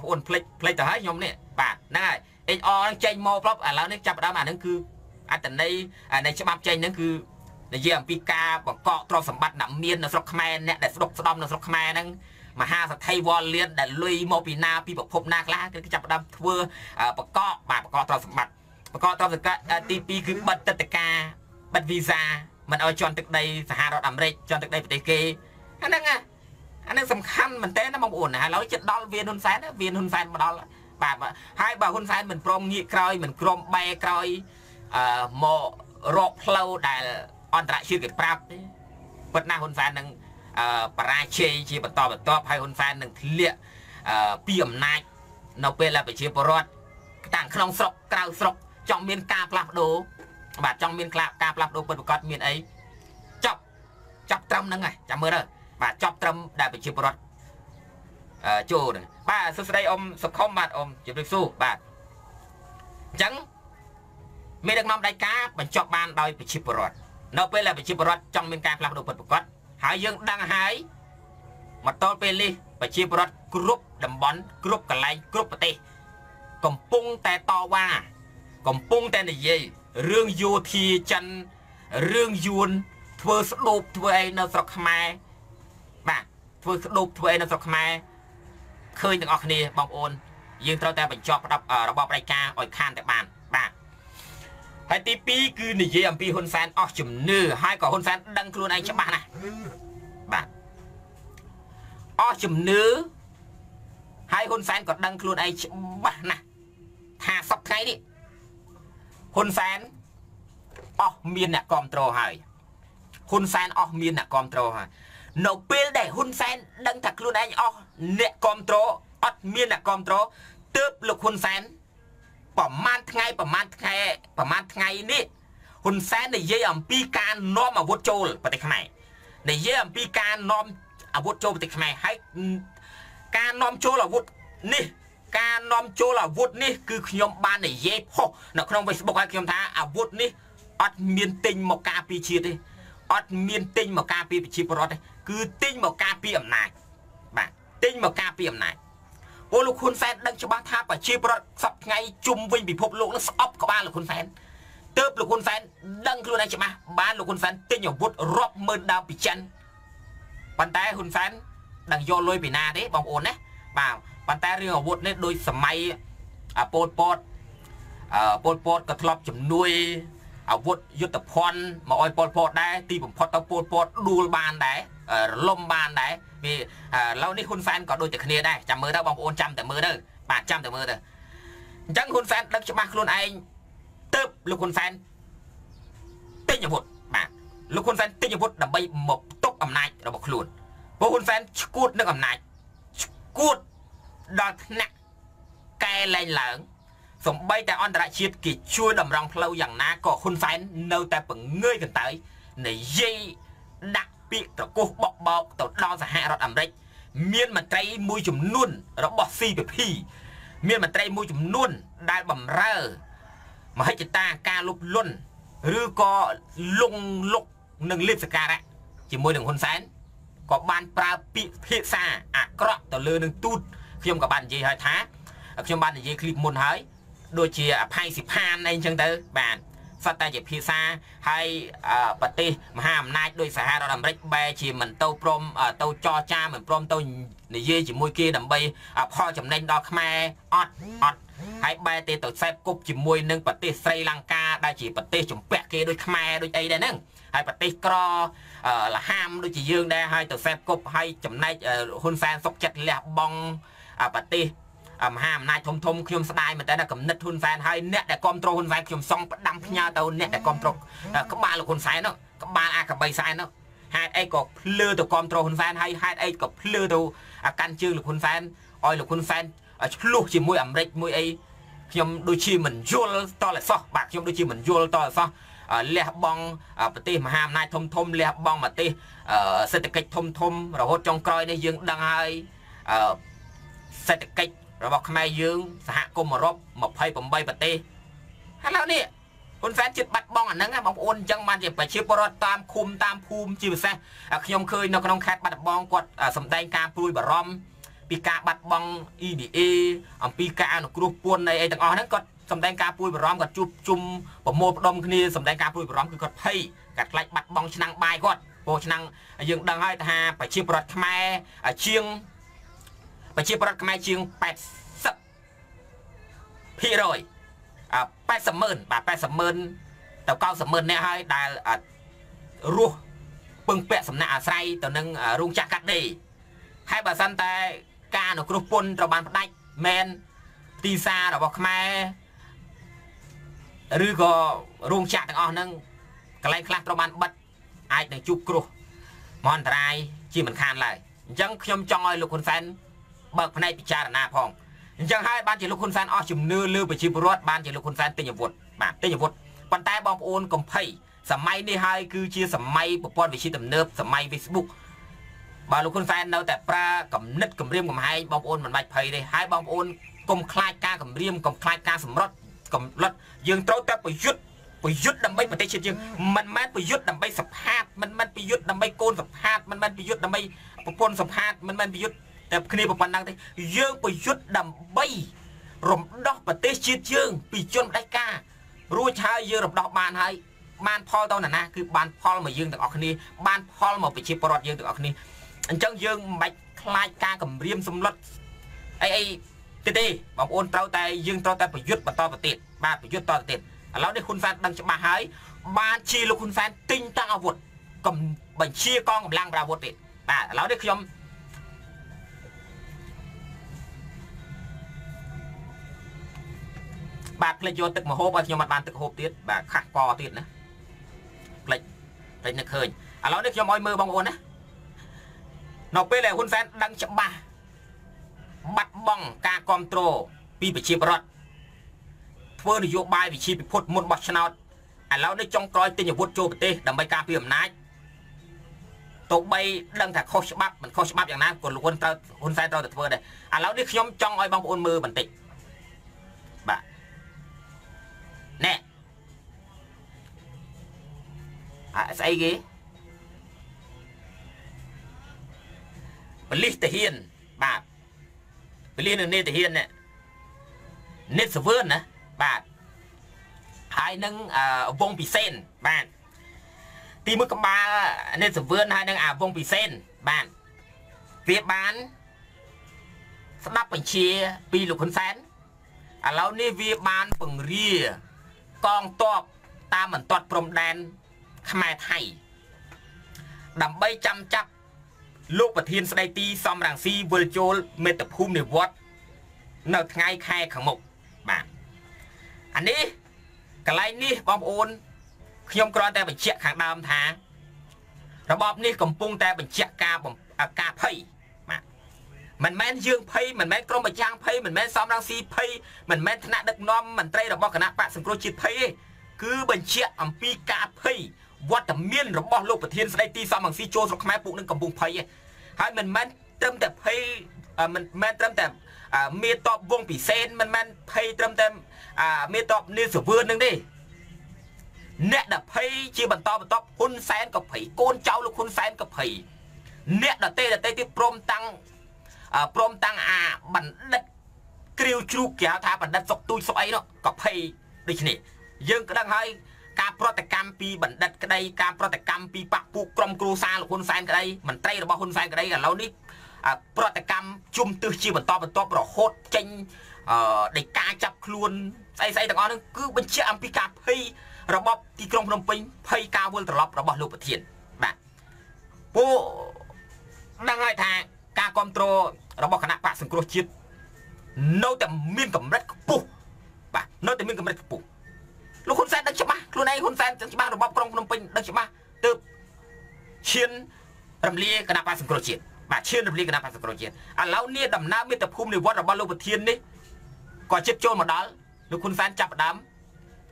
ប្អូនផ្លេចផ្លេចទៅហើយខ្ញុំនេះបាទហ្នឹងហើយ HR ហ្នឹងចេញមកប្រាប់ឥឡូវនេះចាប់ដើមអាហ្នឹងគឺអត្តន័យនៃច្បាប់ចេញហ្នឹងគឺនិយាយអំពីការបង្កកទ្រព្យសម្បត្តិអ្នកមាននៅស្រុកខ្មែរអ្នកដែលស្ដុកស្ដំនៅស្រុកខ្មែរហ្នឹងមហាសទ្ធិវលលៀនដែលលុយមកពីណាពីប្រភពណាខ្លះគឺចាប់ផ្ដើមធ្វើបង្កកបាទបង្កកទ្រព្យសម្បត្តិបង្កកទ្រព្យសម្បត្តិទី2គឺបិទទឹកតកាបិទវីសាមិនឲ្យជន់ទឹកដីសហរដ្ឋអាមេរិកជន់ទឹកដីប្រទេសគេ អាហ្នឹងអាហ្នឹងសំខាន់មែនតើណាបងប្អូនឥឡូវចិត្តដល់វៀនហ៊ុនសែនវៀនហ៊ុនសែនមកដល់បាទហើយបើហ៊ុនសែនមិនព្រមងាកក្រោយមិនក្រុមបែក្រោយអឺមករកផ្លូវដែលអន្តរជាតិគេប្រាប់ទេពិតណាហ៊ុនសែននឹងបរាជ័យជាបន្តបន្ទាប់ហើយហ៊ុនសែននឹងធ្លាក់ពីអំណាចនៅពេលដែលប្រជាពលរដ្ឋតាំងក្នុងស្រុកក្រៅស្រុកចង់មានការផ្លាស់ប្ដូរបាទចង់មានការផ្លាស់ប្ដូរពិតប្រាកដមានអីចប់ចប់ត្រឹមហ្នឹងហើយចាំមើលទៅ បាទចប់ត្រឹមដែលប្រជាពលរដ្ឋអឺចូលហ្នឹងបាទសួស្តីអ៊ំសុខុមបាទអ៊ំជម្រាបសួរបាទអញ្ចឹងមេដឹកនាំដៃការបញ្ចប់បានដោយប្រជាពលរដ្ឋនៅពេលដែលប្រជាពលរដ្ឋចង់មានការផ្លាស់ប្ដូរពិតប្រាកដហើយយើងដឹងហើយមកដល់ពេលនេះប្រជាពលរដ្ឋគ្រប់តំបន់គ្រប់កន្លែងគ្រប់ប្រទេសកំពុងតែតវ៉ាកំពុងតែនិយាយរឿងយោធាចិនរឿងយួនធ្វើស្ដូបធ្វើអីនៅស្រុកខ្មែរបាទ ធ្វើស្ដូបធ្វើអីនៅស្រុកខ្មែរឃើញទាំងអស់គ្នាបងប្អូនយើងត្រូវតែបញ្ចប់របបផ្ដាច់ការឲ្យខានតែបានបាទហើយទី2គឺនិយាយអំពីហ៊ុនសែនអស់ជំនឿហើយក៏ហ៊ុនសែនដឹងខ្លួនឯងច្បាស់ណាស់បាទអស់ជំនឿហើយហ៊ុនសែនក៏ដឹងខ្លួនឯងច្បាស់ណាស់ថាសពថ្ងៃនេះហ៊ុនសែនអស់មានអ្នកគ្រប់គ្រងហើយហ៊ុនសែនអស់មានអ្នកគ្រប់គ្រងហើយ នៅពេលដែលហ៊ុនសែនដឹងថាខ្លួនឯងអស់អ្នកគ្រប់គ្រងអត់មានអ្នកគ្រប់គ្រងទើបលោកហ៊ុនសែនប្រហែលថ្ងៃប្រហែលថ្ងៃប្រហែលថ្ងៃនេះហ៊ុនសែននិយាយអំពីការនាំអាវុធចូលប្រទេសខ្មែរនិយាយអំពីការនាំអាវុធចូលប្រទេសខ្មែរហើយការនាំចូលអាវុធនេះការនាំចូលអាវុធនេះគឺខ្ញុំបាននិយាយផុសនៅក្នុង Facebook ឲ្យខ្ញុំថាអាវុធនេះអត់មានទិញមកការពារជាតិទេ អត់មានទិញមកការពារប្រជាពលរដ្ឋទេគឺទិញមកការពារអំណាចបាទទិញមកការពារអំណាចពលលោកហ៊ុនសែនដឹងច្បាស់ថាប្រជាពលរដ្ឋសពថ្ងៃជុំវិញពិភពលោកនឹងស្អប់ក្បាលលោកហ៊ុនសែនទើបលោកហ៊ុនសែនដឹងខ្លួនឯងច្បាស់បានលោកហ៊ុនសែនទិញអាវុធរាប់ម៉ឺនដៅពីចិនប៉ុន្តែហ៊ុនសែនដឹងយកលុយពីណាទេបងប្អូនណាបាទប៉ុន្តែរឿងអាវុធនេះដូចសម័យពលពតអឺពលពតក៏ធ្លាប់ជំនួយ អាវុធយុទ្ធភ័ណ្ឌមកអោយពលពតដែរទីបំផុតទៅពលពតដួលបានដែររលំបានដែរវាឥឡូវនេះហ៊ុនសែនក៏ដូចតែគ្នាដែរចាំមើលទៅបងប្អូនចាំតែមើលទៅបាទចាំតែមើលទៅអញ្ចឹងហ៊ុនសែនដឹកច្បាស់ខ្លួនឯងទៅលោកហ៊ុនសែនទិញអាវុធបាទលោកហ៊ុនសែនទិញអាវុធដើម្បីមកទប់អំណាចរបស់ខ្លួនព្រោះហ៊ុនសែនឈួតនឹងអំណាចឈួតដល់ថ្នាក់កែលែងឡើង សំបីតែអន្តរជាតិគេជួយតម្រង់ផ្លូវយ៉ាងណាក៏ហ៊ុនសែននៅតែពង្ើយកន្តើយនិយាយដាក់ពាក្យត្រកោសបោកបោកទៅដល់សហរដ្ឋអាមេរិកមានមន្ត្រីមួយចំនួនរបស់ CPP មានមន្ត្រីមួយចំនួនដែលបំរើមហិច្ឆតាការលុបលុនឬក៏លងលុកនិងលៀបសការៈជាមួយនឹងហ៊ុនសែនក៏បានប្រើពាក្យភាសាអាក្រក់ទៅលើនឹងទូតខ្ញុំក៏បាននិយាយហើយថាខ្ញុំបាននិយាយឃ្លីបមុនហើយ ដូចជាអភ័យសិផានអីចឹងទៅបាទសត្វតែជាភាសាហើយប្រទេសមហាអំណាចដោយសហរដ្ឋអាមេរិកបែជាមិនទៅព្រមទៅចរចាមិនព្រមទៅនិយាយជាមួយគេដើម្បីផលចំណេញដល់ខ្មែរអត់អត់ហើយបែរទេទៅសេពគប់ជាមួយនឹងប្រទេសស្រីលង្កាដែលជាប្រទេសចម្ពាក់គេដូចខ្មែរដូចអីដែរហ្នឹងហើយប្រទេសក្រលហាមដូចជាយើងដែរហើយទៅសេពគប់ហើយចំណែកហ៊ុនសែនសុកចិត្តលះបង់ប្រទេស មហាអំណាចធំធំខ្ញុំស្ដាយមែនតើកំណត់ហ៊ុនសែនហើយអ្នកដែលគ្រប់គ្រងហ៊ុនសែនខ្ញុំសង់ផ្ដាំផ្ញើទៅអ្នកដែលគ្រប់គ្រងក្បាលលោកហ៊ុនសែននោះក្បាលអាកបីសែននោះហេតុអីក៏ភ្លឺទៅគ្រប់គ្រងហ៊ុនសែនហើយហេតុអីក៏ភ្លឺទៅកាន់ជើងលោកហ៊ុនសែនឲ្យលោកហ៊ុនសែនឆ្លោះជាមួយអាមេរិកមួយអីខ្ញុំដូចជាមិនយល់តលសោះបាទខ្ញុំដូចជាមិនយល់តលសោះលះបង់ប្រទេសមហាអំណាចធំធំលះបង់ប្រទេសសេដ្ឋកិច្ចធំធំរហូតចុងក្រោយនេះយើងដឹងហើយសេដ្ឋកិច្ច របស់ខ្មែរយើងសហគមន៍អឺរ៉ុប28ប្រទេសហើយឥឡូវនេះហ៊ុនសែនជិតបាត់បង់អាហ្នឹងបងប្អូនអញ្ចឹងបានជាប្រជាពលរដ្ឋតាមឃុំតាមភូមិជាពិសេសខ្ញុំឃើញនៅក្នុងខេត្តបាត់ដំបងគាត់សម្ដែងការព្រួយបារម្ភពីការបាត់បង់ EDA អំពីការអនុគ្រោះពន្ធអីទាំងអស់ហ្នឹងគាត់សម្ដែងការព្រួយបារម្ភគាត់ជួបជុំប្រមូលផ្ដុំគ្នាសម្ដែងការព្រួយបារម្ភគឺគាត់ភ័យគាត់ខ្លាចបាត់បង់ឆ្នាំងបាយគាត់ពោឆ្នាំងយើងដឹងហើយថាប្រជាពលរដ្ឋខ្មែរជាង ប្រជាពលរដ្ឋខ្មែរជាង80ភាគរយ80ម៉ឺនបាទ80ម៉ឺនទៅ90ម៉ឺននាក់ហើយដែលរស់ពឹងពាក់សំណាក់អាស្រ័យទៅនឹងរោងចក្រកាត់ដេរហើយបើសិនតែការអនុគ្រោះពន្ធត្រូវបានផ្ដាច់មែនទីផ្សាររបស់ខ្មែរឬក៏រោងចក្រទាំងអស់ហ្នឹងកន្លែងខ្លះត្រូវបានបិទអាចនឹងជួបគ្រោះមហន្តរាយជាមិនខានឡើយអញ្ចឹងខ្ញុំចង់ឲ្យលោកហ៊ុនសែន បើកផ្នែកពិចារណាផងអញ្ចឹងហើយបានជាលោកហ៊ុនសែនអស់ជំនឿលើប្រជាពលរដ្ឋបានជាលោកហ៊ុនសែនទិញអាវុធបាទទិញអាវុធប៉ុន្តែបងប្អូនកុំភ័យសម័យនេះហើយគឺជាសម័យប្រព័ន្ធវិទ្យាទំនើបសម័យ Facebook បើលោកហ៊ុនសែននៅតែប្រើកំណត់គម្រាមកំហែងបងប្អូនមិនបាច់ភ័យទេហើយបងប្អូនកុំខ្លាចការគម្រាមកុំខ្លាចការសម្រុតកំឡុតយើងត្រូវតែប្រយុទ្ធប្រយុទ្ធដើម្បីប្រទេសជាតិយើងមិនមែនប្រយុទ្ធដើម្បីសផាតមិនមែនប្រយុទ្ធដើម្បីកូនសផាតមិនមែនប្រយុទ្ធដើម្បីប្រពន្ធសផាតមិនមែនប្រយុទ្ធ តែគ្នាប៉ុណ្ណឹងទេយើងប្រយុទ្ធដើម្បីរំដោះប្រទេសជាតិយើង ពីជនផ្ដាច់ការរួចហើយយើងរំដោះបានហើយបានផលទៅណាណាគឺបានផលមកយើងទាំងអស់គ្នាបានផលមកប្រជាពលរដ្ឋយើងទាំងអស់គ្នាអញ្ចឹងយើងមិនបាច់ខ្លាចការគម្រាមសម្លុតអីអីទេទេបងប្អូនត្រូវតែយើងត្រូវតែប្រយុទ្ធបន្តទៅទៀតបាទប្រយុទ្ធតទៅទៀតឥឡូវនេះហ៊ុនសែនដឹងច្បាស់ហើយបានជាលោកហ៊ុនសែនទិញតាំងអាវុធកំបញ្ជាកងកម្លាំងប្រអាវុធទៀតបាទឥឡូវនេះខ្ញុំ បាទផ្លេចយកទឹកមហូបឲ្យខ្ញុំអត់បានទឹកហូបទៀតបាទខាស់កទៀតណាផ្លេចផ្លេចនឹកឃើញឥឡូវនេះខ្ញុំឲ្យមើលបងប្អូនណានៅពេលដែលហ៊ុនសែនដឹងច្បាស់បាត់បង់ការគ្រប់គ្រងពីប្រជាពលរដ្ឋធ្វើនយោបាយវិជាពិភពមុនបោះឆ្នោតឥឡូវនេះចុងក្រោយទិញអាវុធចូលប្រទេសដើម្បីការពារអំណាចទោះបីដឹងថាខុសច្បាប់មិនខុសច្បាប់យ៉ាងណាក៏លោកហ៊ុនត្រូវហ៊ុនសែនត្រូវតែធ្វើដែរឥឡូវនេះខ្ញុំចង់ឲ្យបងប្អូនមើលបន្តិច ណែអាស្អីគេបលិសទាហានបាទបលិសនឹងនេទាហាននេះនេតសវឿនណាបាទហើយនឹងវងពិសេនបាទទីមួយក្បាលនេតសវឿនហើយនឹងអាវងពិសេនបាទវាបានស្ដាប់បញ្ជាពីលោកហ៊ុនសែនឥឡូវនេះវាបានពង្រា កងទ័ពតាមបន្ទាត់ព្រំដែនខ្មែរថៃដើម្បីចាំចាប់លោកប្រធានស្ដីទីសំរងស៊ីវិលចូលមេត្តភូមិនិវត្តនៅថ្ងៃខែខាងមុខបាទអានេះកន្លែងនេះបងប្អូនខ្ញុំគ្រាន់តែបញ្ជាក់ខាងដើមថា របបនេះកំពុងតែបញ្ជាក់ការការភ័យបាទ មិនមែនយើងភ័យមិនមែនក្រុមប្រចាំងភ័យមិនមែនសំរងស៊ីភ័យមិនមែនថ្នាក់ដឹកនាំមន្ត្រីរបស់គណៈបកសង្គ្រោះជាតិភ័យទេគឺបញ្ជាក់អំពីការភ័យវត្តមានរបស់លោកប្រធានស្ដីទីសំរងស៊ីចូលស្រុកខ្មែរពួកនឹងកំពុងភ័យហើយមិនមែនត្រឹមតែភ័យមិនមែនត្រឹមតែមេតបវងពិសេនមិនមែនភ័យត្រឹមតែមេតបនីសវឿននឹងទេអ្នកដែលភ័យជាបន្តបន្តហ៊ុនសែនក៏ភ័យកូនចៅលោកហ៊ុនសែនក៏ភ័យអ្នកដតេដតេទៀតព្រមតាំង ព្រមតាំងអាបណ្ឌិតគ្រាវជ្រូកគេហៅថាបណ្ឌិតសុកទូចសុកអីនោះក៏ភ័យដូចនេះយើងក៏ដឹងហើយការប្រតិកម្មពីបណ្ឌិតក្តីការប្រតិកម្មពីបកពួកក្រុមគ្រួសារលោកហ៊ុនសែនក្តីមន្ត្រីរបស់ហ៊ុនសែនក្តីឥឡូវនេះប្រតិកម្មជុំទិសជាបន្តបន្ទាប់រហូតចេញអឺនៃការចាប់ខ្លួនស្អីស្អីទាំងអស់នោះគឺបញ្ជាក់អំពីការភ័យរបបទីក្រុងភ្នំពេញភ័យការវិលត្រឡប់របស់លោកប្រធានបាទពួកដឹងហើយថាការ គ្រប់គ្រងរបស់គណៈបកសង្គ្រោះជាតិនៅតែមានកម្រិតខ្ពស់បាទនៅតែមានកម្រិតខ្ពស់លោកហ៊ុនសែនដឹងច្បាស់ខ្លួនឯងហ៊ុនសែនដឹងច្បាស់របបក្រុងភ្នំពេញដឹងច្បាស់ទើបឈានរំលាយគណៈបកសង្គ្រោះជាតិបាទឈានរំលាយគណៈបកសង្គ្រោះជាតិឥឡូវនេះដំណើរមាតុភូមិនិវត្តរបស់លោកប្រធាននេះក៏ជិតចូលមកដល់លោកហ៊ុនសែនចាប់ផ្ដើម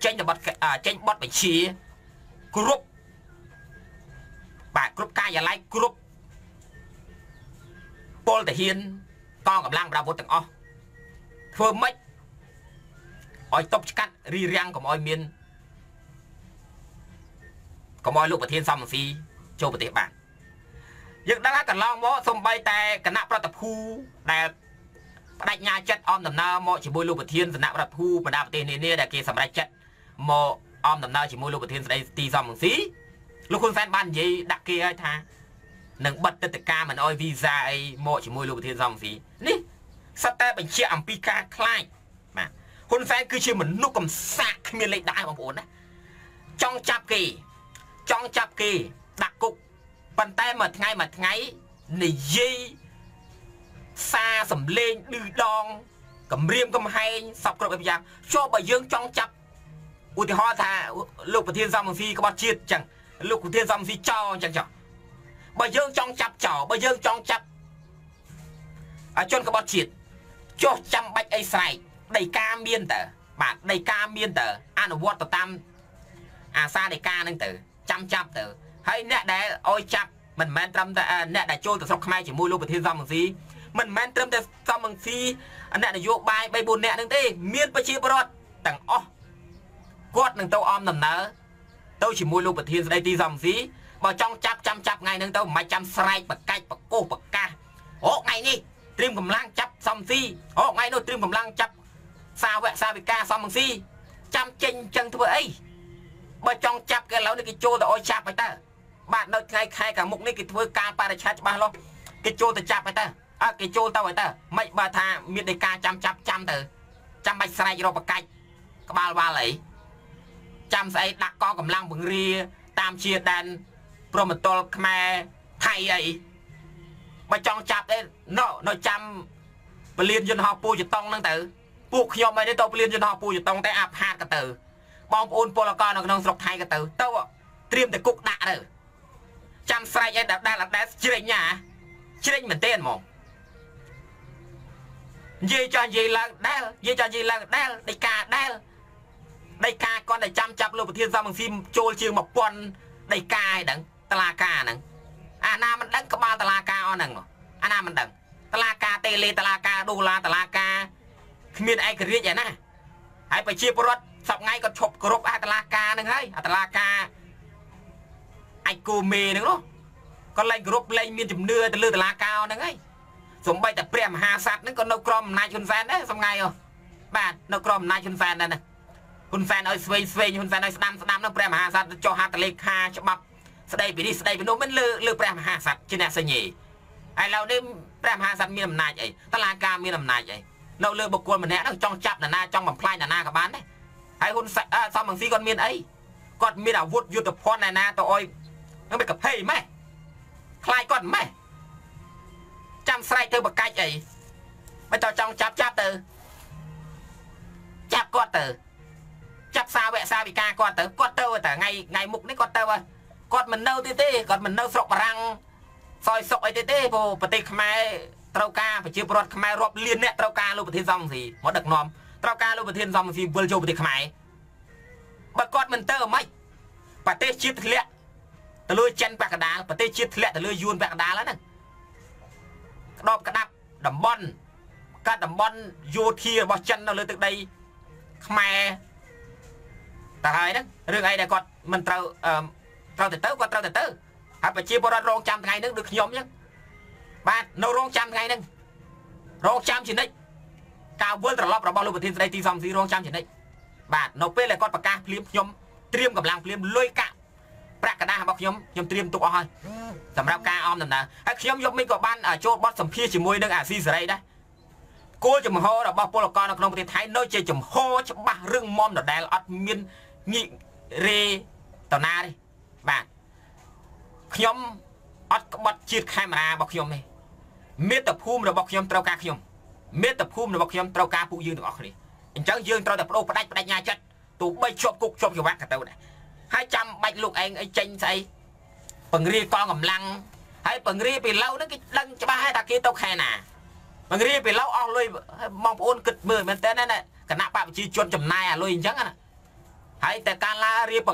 ចេញបတ်ចេញបတ်បញ្ជាគ្រប់បាទគ្រប់ការិយាល័យគ្រប់ ពលទាហានកងកម្លាំងប្រដាប់អាវុធទាំងអស់ធ្វើម៉េចឲ្យតបឆ្កាត់រីរាំងកុំឲ្យមានកុំឲ្យលោកប្រធានសំរងស៊ីចូលប្រទេសបានយើងដឹងថាកន្លងមកសំបីតែគណៈប្រតិភូដែលបដិញ្ញាចិត្តអមដំណើរមកជាមួយលោកប្រធានគណៈប្រតិភូបណ្ដាប្រទេសនានាដែលគេសម្រេចចិត្តមកអមដំណើរជាមួយលោកប្រធានស្ដីទីសំរងស៊ីលោកហ៊ុនសែនបាននិយាយដាក់គេឲ្យថា នឹងបិទទឹកតការមិនអោយវីសាអីមកជាមួយលោកប្រធានសំរងស៊ីនេះសិតតែបញ្ជាក់អំពីការខ្លាចបាទហ៊ុនសែនគឺជាមនុស្សកំសាកគ្មានលេខដែរបងប្អូនណាចង់ចាប់គេចង់ចាប់គេដាក់គុកប៉ុន្តែមួយថ្ងៃមួយថ្ងៃនិយាយសារសំលេងឌឺដងគម្រាមកំហែងសពគ្រប់បែបយ៉ាងចុះបើយើងចង់ចាប់ឧទាហរណ៍ថាលោកប្រធានសំរងស៊ីក្បត់ជាតិអញ្ចឹងលោកប្រធានសំរងស៊ីចោអញ្ចឹងចុះ បើយើងចង់ចាប់ចោបើយើងចង់ចាប់ជនក្បត់ជាតិចុះចាំបាច់អីស្រែកដីកាមានតើបាទដីកាមានតើអនុវត្តទៅតាមអាសាដីកាហ្នឹងទៅចាំចាប់ទៅហើយអ្នកដែលអោយចាប់មិនមែនត្រឹមតែអ្នកដែលចូលទៅស្រុកខ្មែរជាមួយលោកប្រធានសំរងស៊ីមិនមែនត្រឹមតែសំរងស៊ីអ្នកនយោបាយ3 4នាក់ហ្នឹងទេមានប្រជាពលរដ្ឋទាំងអស់គាត់នឹងទៅអមដំណើរទៅជាមួយលោកប្រធានស្ដីទីសំស៊ី បើចង់ចាប់ចាំចាប់ថ្ងៃហ្នឹងទៅមិនចាំស្រែកបកាច់បកោសបកាសអូថ្ងៃនេះត្រៀមកម្លាំងចាប់សំស៊ីអូថ្ងៃនោះត្រៀមកម្លាំងចាប់សាវកសាវិកាសំស៊ីចាំចេញចឹងធ្វើអីបើចង់ចាប់គេឥឡូវនេះគេចូលទៅអោយចាប់ហើយតើបាទនៅថ្ងៃខែខាងមុខនេះគេធ្វើការបរិច្ឆេទច្បាស់លាស់គេចូលទៅចាប់ហើយតើអើគេចូលទៅហើយតើមិនបើថាមានដីកាចាំចាប់ចាំទៅចាំបាច់ស្រែករកបកាច់ក្បាលវ៉ាល់អីចាំស្អីដាក់កងកម្លាំងបង្រាតាមជាដែន ព្រមត្តលខ្មែរថៃអីបើចង់ចាប់ទេណូនៅចាំពលានយន្តហោះពូចតុងហ្នឹងទៅពួកខ្ញុំឯនេះទៅពលានចំណោះពូចតុងតែអាផាតក៏ទៅបងប្អូនពលករនៅក្នុងស្រុកថៃក៏ទៅទៅត្រៀមតែគុកដាក់ទៅចាំស្រែកឲ្យដែលដែលដែលជ្រិញណាជ្រិញមែនទេហ្មងនិយាយចាស់និយាយឡើងដែលនិយាយចាស់និយាយឡើងដែលដីកាដែលដីកាគាត់តែចាំចាប់លោកប្រធានសំងស៊ីមចូលជាង1000ដីកាឲ្យដឹង តឡាកាហ្នឹងអាណាមិនដឹងក្បាលតឡាកាអស់ហ្នឹងអាណាមិនដឹងតឡាកាតេលេតឡាកាដុល្លារតឡាកាគ្មានឯករាជ្យឯណាហើយប្រជាពលរដ្ឋសប្ងៃគាត់ឈប់គោរពអាតឡាកាហ្នឹងហើយអាតឡាកាអាចគូមេហ្នឹងនោះគាត់លែងគោរពលែងមានជំនឿទៅលើតឡាកាហ្នឹងហើយសំបីតែព្រះមហាក្សត្រហ្នឹងក៏នៅក្រមអំណាចហ៊ុនសែនដែរសំងៃអូបាទនៅក្រមអំណាចហ៊ុនសែនដែរណាហ៊ុនសែនឲ្យស្វែងស្វែងហ៊ុនសែនឲ្យស្ដាំស្ដាំហ្នឹងព្រះមហាក្សត្រចុះហត្ថលេខាច្បាប់ ស្ដីពីនេះស្ដីពីនោះមិនលើលើព្រះមហាក្សត្រជាអ្នកសញ្ញេហើយឥឡូវនេះព្រះមហាក្សត្រមានអំណាចអីតឡាការមានអំណាចអីនៅលើបុគ្គលម្នាក់ហ្នឹងចង់ចាប់នរណាចង់បំផ្លាញនរណាក៏បានដែរហើយហ៊ុនសំរងស៊ីគាត់មានអីគាត់មានអាវុធយុទ្ធភ័ណ្ឌណែណាទៅអុយនឹងមិនកភេម៉េះខ្លាយគាត់ម៉េះចាំស្រែកទៅបកាច់អីមិនតចង់ចាប់ចាប់ទៅចាប់គាត់ទៅចាប់សាវកសាវិកាគាត់ទៅគាត់ទៅតែថ្ងៃថ្ងៃមុខនេះគាត់ទៅ គាត់មិននៅទេទេគាត់មិននៅស្រុកបារាំងសយសុកអីទេទេព្រោះប្រទេសខ្មែរត្រូវការប្រជាពលរដ្ឋខ្មែររាប់លានអ្នកត្រូវការលោកប្រធានសំស៊ីមកដឹកនាំត្រូវការលោកប្រធានសំស៊ីវិលចូលប្រទេសខ្មែរបើគាត់មិនទៅអម៉េចប្រទេសជាតិធ្លាក់ទៅលើចិនពាក់កដាលប្រទេសជាតិធ្លាក់ទៅលើយួនពាក់កដាលហ្នឹងក្តោបក្តាប់តំបន់កាត់តំបន់យោធារបស់ចិននៅលើទឹកដីខ្មែរតែហើយហ្នឹងរឿងអីដែលគាត់មិនត្រូវ ត្រូវទៅទៅគាត់ត្រូវទៅទៅហើយប្រជាពលរដ្ឋរងចាំថ្ងៃហ្នឹងដូចខ្ញុំអញ្ចឹងបាទនៅរងចាំថ្ងៃហ្នឹងរងចាំជានិច្ចការវិលត្រឡប់របស់លោកប្រធានស្ដីទីសំស៊ីរងចាំជានិច្ចបាទនៅពេលដែលគាត់ប្រកាសភ្លាមខ្ញុំត្រៀមកម្លាំងភ្លាមលុយកាក់ប្រាក់កណ្ដាស់របស់ខ្ញុំខ្ញុំត្រៀមទុកអស់ហើយសម្រាប់ការអមដំណើរហើយខ្ញុំយកមិនក៏បានចូលបទសម្ភាសជាមួយនឹងអាស៊ីសេរីដែរគោលចំហរបស់ពលករនៅក្នុងប្រទេសថៃនៅជាចំហច្បាស់រឹងមាំដដែលអត់មានងាករេតណាទេ បាទខ្ញុំអត់ក្បត់ជាតិខេមរារបស់ខ្ញុំទេមេត្តាភូមិរបស់ខ្ញុំត្រូវការខ្ញុំមេត្តាភូមិរបស់ខ្ញុំត្រូវការពួកយើងទាំងអស់គ្នាអញ្ចឹងយើងត្រូវតែបដូរបដិបដិញ្ញាចិត្តទោះបីជាប់គុកជាប់ច្បាប់ក៏ទៅដែរហើយចាំបាច់លោកឯងអីចេញស្អីពង្រាយកងកម្លាំងហើយពង្រាយពីឡូវហ្នឹងគេដឹងច្បាស់ហើយថាគេទៅខែណាពង្រាយពីឡូវអស់លុយបងប្អូនគិតមើលមែនតើណាគណៈបព្វជិជនចំណាយអាលុយអញ្ចឹងណាហើយតែការឡារៀប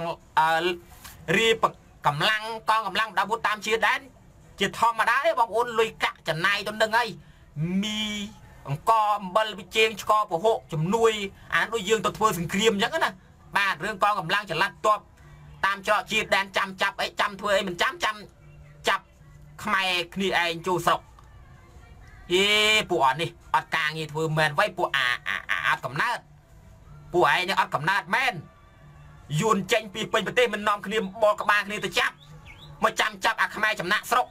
រៀបកម្លាំងកងកម្លាំងដាវុធតាមជាតិដែរជាធម្មតាទេបងប្អូនលុយកាក់ចំណាយទៅនឹងហើយមីអង្គអំបិលវិជែងឆ្កពហុជំនួយអានដូចយើងទៅធ្វើសង្គ្រាមអញ្ចឹងណាបាទរឿងកងកម្លាំងចល័តតបតាមច្រកជាតិដែនចាំចាប់អីចាំធ្វើអីមិនចាំចាំចាប់ខ្មែរគ្នាឯងចូលស្រុកយេពួកអត់នេះអត់ការងារធ្វើមែនវៃពួកអាអាអត់កំណើតពួកឯងនេះអត់កំណើតមែន យួនចេញពីពេញប្រទេសមិននាំគ្នាបលក្បាលគ្នាទៅចាប់មកចាំចាប់អាខ្មែរចំណាក់ស្រុក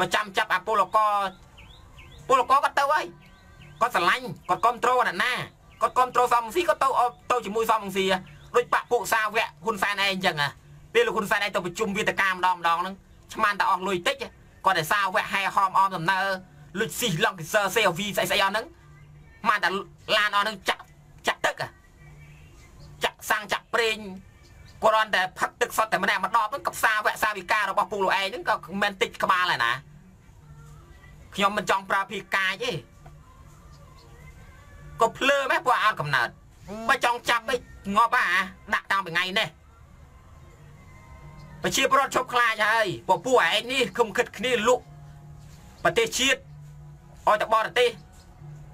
មកចាំចាប់អាពលកពលកគាត់ទៅហើយគាត់ស្រឡាញ់គាត់គ្រប់ត្រូលអាណាគាត់គ្រប់ត្រូលសំស៊ីគាត់ទៅទៅជាមួយសំស៊ីដូចបាក់ពួកសាវកហ៊ុនសែនឯងអញ្ចឹងពេលលោកហ៊ុនសែនឯងទៅប្រជុំវាតកាម្ដងម្ដងហ្នឹងឆ្មានតែអស់លុយតិចគាត់តែសាវកហែហមអមដំណើរលុចស៊ីឡង់កសើ CLV ស្អីស្អីអស់ហ្នឹងបានតែឡានអស់ហ្នឹងចាក់ចាក់ទឹកចាក់សាំងចាក់ប្រេង គ្រាន់តែផឹកទឹកសតតែម្នាក់ម្ដងហ្នឹងកផ្សាវៈសាវិការរបស់ពូលោកឯងហ្នឹងក៏មិនតិចក្បាលហើយណាខ្ញុំមិនចង់ប្រើភាកាយទេក៏ភ្លើមែពួកអត់កំណើតបើចង់ចាប់ឯងងាប់អាដាក់តាំងពីថ្ងៃនេះប្រជាពលរដ្ឋជប់ខ្លាចហើយពួកពួកឯងនេះគុំគិតគ្នាលុកប្រទេសជាតិឲ្យតែបរទេស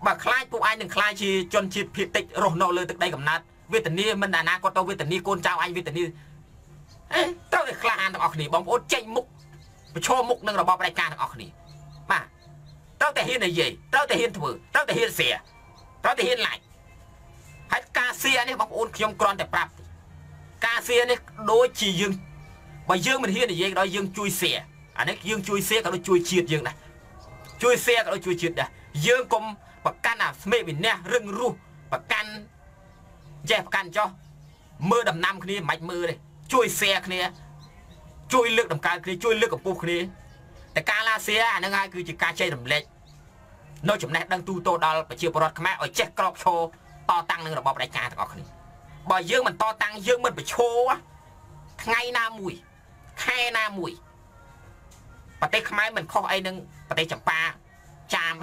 បើខ្លាចពួកឯងនឹងខ្លាចជាជនជាតិភៀតតិចរស់នៅលើទឹកដីកំណត់ វេទនាមិនអនាគតទៅវេទនាកូនចៅអញវេទនាអេត្រូវតែក្លាហានទាំងអស់គ្នាបងប្អូនចេញមុខប្រឈមមុខនឹងរបបផ្ដាច់ការទាំងអស់គ្នាបាទត្រូវតែហ៊ាននិយាយត្រូវតែហ៊ានធ្វើត្រូវតែហ៊ានសៀត្រូវតែហ៊ានឡាច់ហើយការសៀនេះបងប្អូនខ្ញុំគ្រាន់តែប្រាប់ការសៀនេះដូចជាយើងបើយើងមិនហ៊ាននិយាយក៏ដោយយើងជួយសៀអានេះយើងជួយសៀក៏ដូចជួយជាតិយើងដែរជួយសៀក៏ដូចជួយជាតិដែរយើងកុំប្រកាន់អាស្មេវិនះរឹងរូសប្រកាន់ ចេះប្រកាន់ចុះមើលដំណាំគ្នាមិនបាច់មើលទេជួយ share គ្នា ជួយលើកតម្កើងគ្នាជួយលើកកម្ពស់គ្នាតែការឡា share អាហ្នឹងហើយគឺជាការចែករំលែកនៅចំណេះដឹងទូទៅដល់ប្រជាពលរដ្ឋខ្មែរឲ្យចេះក្រោកឈរតតាំងនឹងរបបផ្ដាច់ការទាំងអស់គ្នាបើយើងមិនតតាំងយើងមិនប្រឈោថ្ងៃណាមួយខែណាមួយប្រទេសខ្មែរមិនខុសអីនឹងប្រទេសចម្ប៉ាចាម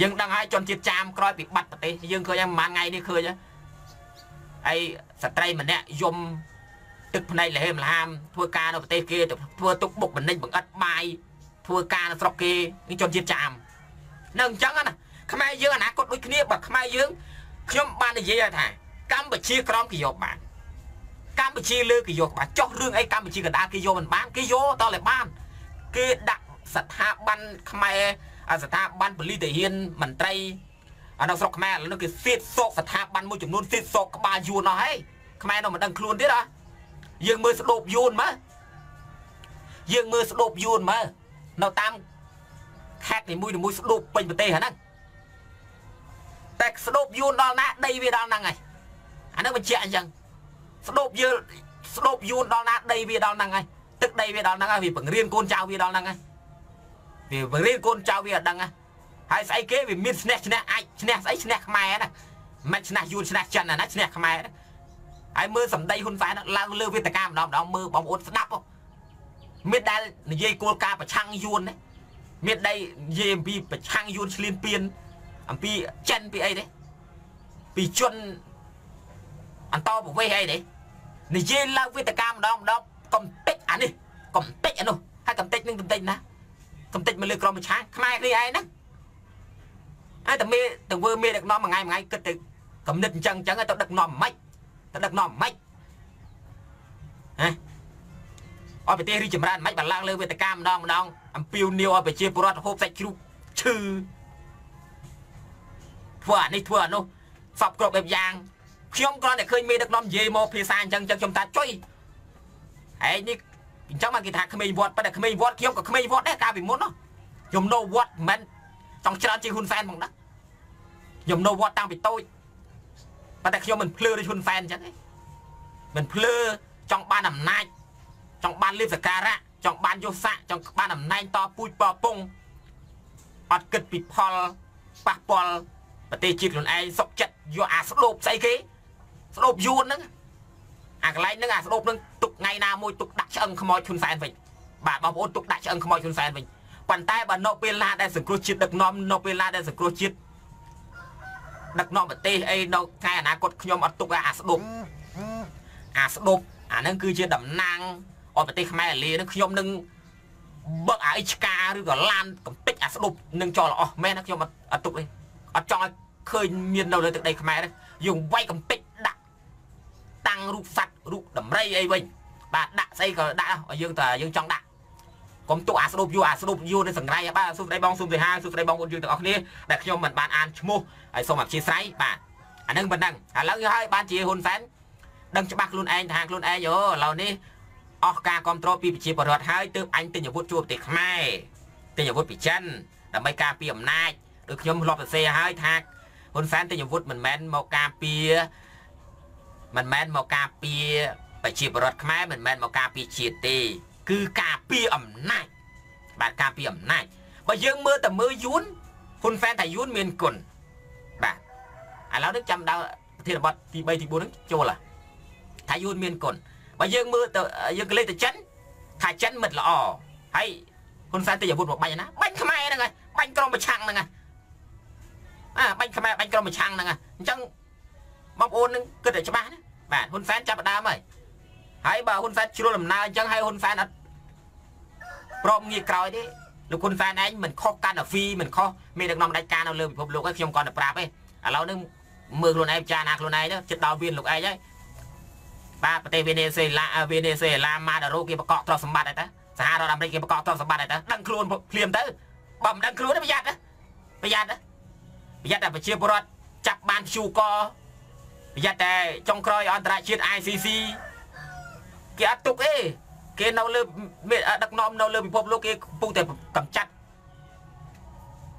យើងដឹងហើយជនជាតិចាមក្រោយពីបាត់ប្រទេសយើងឃើញហើយប្រហែលថ្ងៃនេះឃើញ ហើយស្ត្រីម្នាក់យំទឹកភ្នែកលហេមលហាមធ្វើការនៅប្រទេសគេធ្វើទុកបុកបណ្ឌិតបង្អិតបាយធ្វើការនៅស្រុកគេនេះជនជាតិចាមនៅអញ្ចឹងណាខ្មែរយើងអនាគតដូចគ្នាបើខ្មែរយើងខ្ញុំបាននិយាយថាកម្ពុជាក្រមគេយកបានកម្ពុជាលើគេយកបានចុះរឿងអីកម្ពុជាកណ្ដាលគេយកមិនបានគេយកតតែបានគេដាក់ស្ថាប័នខ្មែរស្ថាប័នពលិទាហានមន្ត្រី នៅស្រុកខ្មែរឥឡូវគេសៀតសោកស្ថាប័នមួយចំនួនសៀតសោកក្បាលយួនអស់ហើយខ្មែរនៅមិនដឹងខ្លួនទៀតហ៎យើងមើលស្ដោបយួនមើលយើងមើលស្ដោបយួនមើលនៅតាមខេត្តនីមួយៗស្ដោបពេញប្រទេសហ្នឹងតែស្ដោបយួនដល់ណាដីវាដល់ហ្នឹងហើយអានឹងបញ្ជាក់អញ្ចឹងស្ដោបយើងស្ដោបយួនដល់ណាដីវាដល់ហ្នឹងហើយទឹកដីវាដល់ហ្នឹងហើយវាបង្រៀនកូនចៅវាដល់ហ្នឹងហើយវាបង្រៀនកូនចៅវាអត់ដឹងហើ យស្អីគេវាមានឈ្នះឈ្នះអាចឈ្នះស្អីឈ្នះខ្មែរណាមិនឈ្នះយួនឈ្នះចិនណាឈ្នះខ្មែរណាហើយមើលសម្ដីហ៊ុនសែនឡើងលើវេទិកាម្ដងម្ដងមើលបងប្អូនស្ដាប់មានដែលនិយាយគោលការណ៍ប្រឆាំងយួនណាមានដៃនិយាយអំពីប្រឆាំងយួនឆ្លៀនពៀនអំពីចិនពីអីទេពីជនអន្តរប្រវេសអីទេនិយាយឡើងវេទិកាម្ដងម្ដងកំតិចអានេះកំតិចអានោះហើយកំតិចនឹងកំតិចណាកំតិចមកលើក្រមប្រឆាំងខ្មែរគ្នាឯងហ្នឹង ហើយតែមេទៅធ្វើមេដឹកនាំមួយថ្ងៃមួយថ្ងៃគិតទៅកំណត់អញ្ចឹងអញ្ចឹងទៅដឹកនាំមិនទៅដឹកនាំមិនហ៎អស់ប្រទេសរីចម្រើនមិនបានឡើងលើវេទិកាម្ដងម្ដងអំពាវនាវឲ្យប្រជាពលរដ្ឋហូបសាច់ជ្រូកឈឺធ្វើអានេះធ្វើអានោះសពគ្រប់បែបយ៉ាងខ្ញុំគ្រាន់តែឃើញមេដឹកនាំនិយាយមកភាសាអញ្ចឹងអញ្ចឹងខ្ញុំតាចុយហើយនេះអញ្ចឹងមកគេថាក្មេងវត្តប៉ុន្តែក្មេងវត្តខ្ញុំក៏ក្មេងវត្តដែរកាលពីមុនខ្ញុំនៅវត្តមិន ចង់ច្រើនជាងហ៊ុនសែនផងណាខ្ញុំនៅវត្តតាំងពីតូចប៉ុន្តែខ្ញុំមិនភ្លឺដូចហ៊ុនសែនអញ្ចឹងទេមិនភ្លឺចង់បានអំណាចចង់បានលៀបសការៈចង់បានយស័កចង់បានតំណែងតពូជពពងអត់គិតពីផលប៉ះពាល់ប្រទេសជាតិខ្លួនឯងសុកចិត្តយកអាស្ដោបស្អីគេស្ដោបយួនហ្នឹងអាកន្លែងហ្នឹងអាស្ដោបហ្នឹងទុកថ្ងៃណាមួយទុកដាក់ឆ្អឹងខ្មោចឈុនសែនវិញបាទបងប្អូនទុកដាក់ឆ្អឹងខ្មោចឈុនសែនវិញ ប៉ុន្តែបើនៅពេលណាដែលសង្គ្រោះជាតិដឹកនាំនៅពេលណាដែលសង្គ្រោះជាតិដឹកនាំប្រទេសអីនៅថ្ងៃអនាគតខ្ញុំអត់ទុកអាស្ដុបអាស្ដុបអាហ្នឹងគឺជាតំណាងអត់ប្រទេសខ្មែរលានឹងខ្ញុំនឹងបើកអាអិឆ្កាឬក៏ឡានកំពេចអាស្ដុបនឹងចោលអស់មែនណាខ្ញុំអត់អត់ទុកទេអត់ចង់ឲ្យឃើញមាននៅលើទឹកដីខ្មែរទេយើងវាយកំពេចដាក់តាំងរូបសัตว์រូបដំរីអីវិញបាទដាក់ស្អីក៏ដាក់ឲ្យយើងតែយើងចង់ដាក់ កុំទុកអាស្រូបយូរអាស្រូបយូរនៅសង្រៃបាទសួស្ដីបងសួស្ដីហាសួស្ដីបងប្អូនយើងទាំងអស់គ្នាដែលខ្ញុំមិនបានអានឈ្មោះហើយសូមអធិស្ឋានបាទអានឹងប៉ុណ្ណឹងឥឡូវហើយបានជាហ៊ុនសែនដឹងច្បាស់ខ្លួនឯងថាខ្លួនឯងអូឥឡូវនេះអស់ការគ្រប់គ្រងពីប្រជាពលរដ្ឋហើយទើបអញទិញអាវុធជួបប្រទេសខ្មែរទិញអាវុធពីចិនដើម្បីការពារអំណាចដូចខ្ញុំធ្លាប់សរសេរហើយថាហ៊ុនសែនទិញអាវុធមិនមែនមកការពារមិនមែនមកការពារប្រជាពលរដ្ឋខ្មែរមិនមែនមកការពារជាតិទេ គឺការពារអំណាចបាទការពារអំណាចបើយើងមើលតែមើលយួនហ៊ុនសែនថាយួនមានគុណបាទឥឡូវនេះចាំដល់ប្រធានបទទី3ទី4ហ្នឹងចូលថាយួនមានគុណបើយើងមើលទៅយើងក៏លេខទៅចិនថាចិនមិត្តល្អហើយហ៊ុនសែនទៅអាវុធមកបាញ់ណាបាញ់ខ្មែរហ្នឹងហើយបាញ់ក្រុមប្រឆាំងហ្នឹងហើយអាបាញ់ខ្មែរបាញ់ក្រុមប្រឆាំងហ្នឹងហើយអញ្ចឹងបងប្អូននឹងគិតតែច្បាស់ណាបាទហ៊ុនសែនចាប់ដើមហើយ ហើយបើហ៊ុនសែនជ្រុលដំណើរអញ្ចឹងហើយហ៊ុនសែនអត់ព្រមងាកក្រោយទេលោកហ៊ុនសែនឯងមិនខុសកាណាហ្វីមិនខុសមានដឹកនាំដាច់ការនៅលើពិភពលោកហើយខ្ញុំគាត់តែប្រាប់ទេឥឡូវនេះមើលខ្លួនឯងចារណាខ្លួនឯងទៅចិត្តដល់វៀនលោកឯងហើយបាទប្រទេសវេណេស៊ុយឡាវេណេស៊ុយឡាម៉ាដារ៉ូគេបកកទ្រព្យសម្បត្តិហើយតាសហរដ្ឋអាមេរិកគេបកកទ្រព្យសម្បត្តិហើយតាដឹងខ្លួនភ្លាមទៅបើមិនដឹងខ្លួនទេប្រយ័ត្នណាប្រយ័ត្នណាប្រយ័ត្នតែប្រជាពលរដ្ឋចាប់បានព្យូកប្រយ័ត្នតែចុងក្រោយអន្តរជាតិ ICC គេអត់ទុកទេគេនៅលើដឹកនាំនៅលើពិភពលោកគេកំពុងតែកម្ចាត់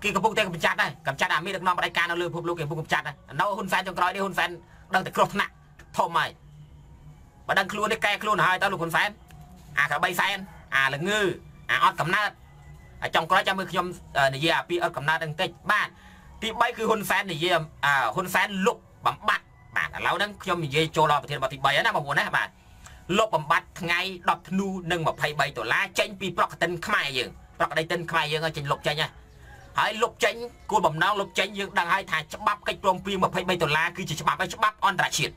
គេកំពុងតែកម្ចាត់ដែរកម្ចាត់អាមេដឹកនាំបដិការនៅលើពិភពលោកគេកំពុងកម្ចាត់ដែរនៅហ៊ុនសែនចុងក្រោយនេះហ៊ុនសែនដឹងតែគ្រោះថ្នាក់ធំហើយបើដឹងខ្លួននេះកែខ្លួនហើយតើលោកហ៊ុនសែនអាក្របីសែនអាល្ងើអាអត់កំណើតហើយចុងក្រោយចាំមើលខ្ញុំនិយាយអាពីអត់កំណើតបន្តិចបាទទី3គឺហ៊ុនសែននិយាយហ៊ុនសែនលុបបំបត្តិបាទឥឡូវហ្នឹងខ្ញុំនិយាយចូលដល់ប្រធានបទទី3ហើយណាបងប្អូនណាបាទ លុបបំបត្តិថ្ងៃ10ធ្នូនិង23ដុល្លារចេញពីប្រកតិនខ្មែរយើងប្រកតិនខ្មែរយើងឲ្យចេញលុបចេញហ៎ហើយលុបចេញគោលបំណងលុបចេញយើងដឹងហើយថាច្បាប់កិច្ចព្រមព្រៀង23ដុល្លារគឺជាច្បាប់ហើយច្បាប់អន្តរជាតិ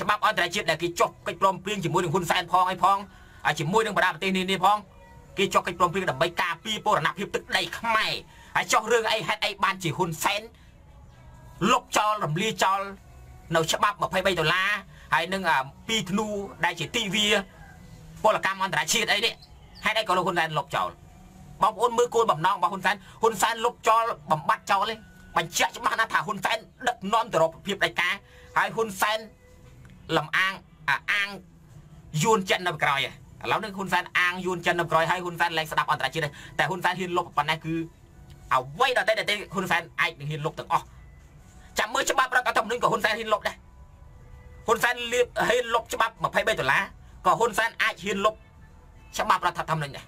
ច្បាប់អន្តរជាតិដែលគេចុះកិច្ចព្រមព្រៀងជាមួយនឹងហ៊ុនសែនផងហើយផងហើយជាមួយនឹងបណ្ដាប្រទេសនានាផងគេចុះកិច្ចព្រមព្រៀងដើម្បីការពារពរណភាពទឹកដីខ្មែរហើយចុះរឿងអីហេតុអីបានជាហ៊ុនសែនលុបចោលរំលាយចោលនៅច្បាប់23ដុល្លារ ហើយនឹង2ធ្នូដែលជាទីវាពលកម្មអន្តរជាតិអីនេះហេតុអីក៏លោកហ៊ុនសែនលុបចោលបងប្អូនមើលគោលបំណងរបស់ហ៊ុនសែនហ៊ុនសែនលុបចោលបំបត្តិចោលទេបញ្ជាក់ច្បាស់ណាស់ថាហ៊ុនសែនដឹកនាំទៅរកភាពដាច់ការហើយហ៊ុនសែនលំអាងអាងយួនចិននៅក្រោយឥឡូវនេះហ៊ុនសែនអាងយួនចិននៅក្រោយហើយហ៊ុនសែនលែងស្ដាប់អន្តរជាតិតែហ៊ុនសែនហ៊ានលុបប៉ុណ្ណេះគឺអ្វីដល់តែតែហ៊ុនសែនអាចនឹងហ៊ានលុបទាំងអស់ចាំមើលច្បាប់រដ្ឋធម្មនុញ្ញក៏ហ៊ុនសែនហ៊ានលុបដែរ ហ៊ុនសែនលៀបហ៊ានលុបច្បាប់23ដុល្លារក៏ហ៊ុនសែនអាចហ៊ានលុបច្បាប់រដ្ឋធម្មនុញ្ញដែរ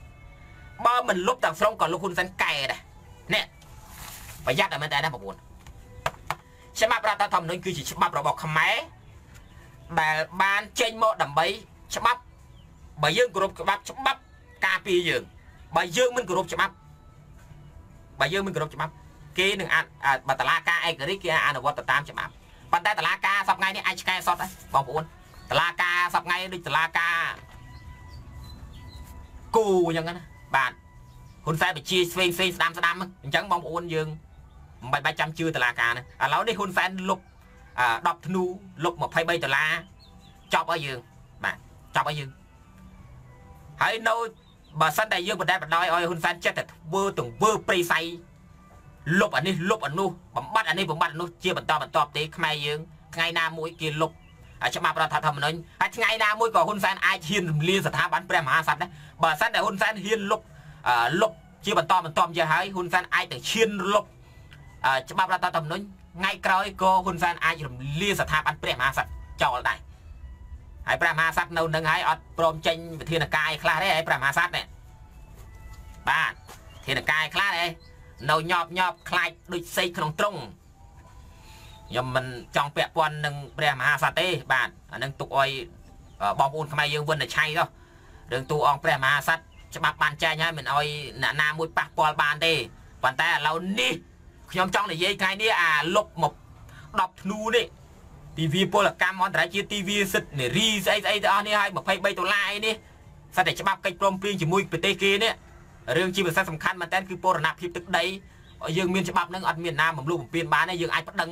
បើមិនលុបទាំងស្រុងក៏លោកហ៊ុនសែនកែដែរនេះប្រយ័ត្នតែមែនតើណាបងប្អូនច្បាប់រដ្ឋធម្មនុញ្ញគឺជាច្បាប់របស់ខ្មែរដែលបានចេញមកដើម្បីច្បាប់បើយើងគោរពច្បាប់ច្បាប់ការពារយើងបើយើងមិនគោរពច្បាប់បើយើងមិនគោរពច្បាប់គេនឹងអាចបតឡាការឯករាជ្យគេអនុវត្តតាមច្បាប់ ប៉ុន្តែតឡាការសប្ថ្ងៃនេះអាចឆ្កែសតដែរបងប្អូនតឡាការសប្ថ្ងៃដូចតឡាការគូអញ្ចឹងណាបាទហ៊ុនសែនបជាស្វែងស្វែងស្ដាំស្ដាំអញ្ចឹងបងប្អូនយើងមិនបាច់បាច់ចាំជឿតឡាការណាឥឡូវនេះហ៊ុនសែនលុប10ធ្នូលុប23ដុល្លារចប់ឲ្យយើងបាទចប់ឲ្យយើងហើយនៅបើសិនតែយើងបដែបដោយឲ្យហ៊ុនសែនចិត្តតែធ្វើទង្វើព្រៃសៃ លុបអានេះលុបអានោះបំបត្តិអានេះបំបត្តិអានោះជាបន្តបន្តទេខ្មែរយើងថ្ងៃណាមួយគេលុបច្បាប់រដ្ឋធម្មនុញ្ញហើយថ្ងៃណាមួយក៏ហ៊ុនសែនអាចហ៊ានរំលាយស្ថាប័នព្រះមហាក្សត្រដែរបើសិនតែហ៊ុនសែនហ៊ានលុបលុបជាបន្តបន្តជាហើយហ៊ុនសែនអាចទៅឈានលុបច្បាប់រដ្ឋធម្មនុញ្ញថ្ងៃក្រោយក៏ហ៊ុនសែនអាចរំលាយស្ថាប័នព្រះមហាក្សត្រចោលដែរហើយព្រះមហាក្សត្រនៅនឹងហើយអត់ព្រមចេញវិធានការខ្លះទេហើយព្រះមហាក្សត្រនេះបាទវិធានការខ្លះទេ នៅញប់ញប់ខ្លាចដូចសេកក្នុងទ្រុងខ្ញុំមិនចង់ពាក់ព័ន្ធនឹងព្រះមហាក្សត្រទេបាទអានឹងទុកឲ្យបងប្អូនខ្មែរយើងវិនតែឆៃទៅរឿងទូអង្គព្រះមហាក្សត្រច្បាប់បានចែងហើយមិនឲ្យអ្នកណាមួយប៉ះពាល់បានទេប៉ុន្តែឥឡូវនេះខ្ញុំចង់និយាយថ្ងៃនេះអាលុបមក10ធ្នូនេះទីវាពលកម្មអន្តរជាតិទីវាសិទ្ធិនារីស្អីស្អីទាំងអស់នេះហើយ23ដុល្លារអីនេះសិតតែច្បាប់កិច្ចព្រមព្រៀងជាមួយប្រទេសគេនេះ រឿងជាពិសេសសំខាន់មែនតើគឺពរណភាពទឹកដីយើងមានច្បាប់នឹងអត់មានណាបំលុបបំពេញបានទេយើងអាចប្តឹង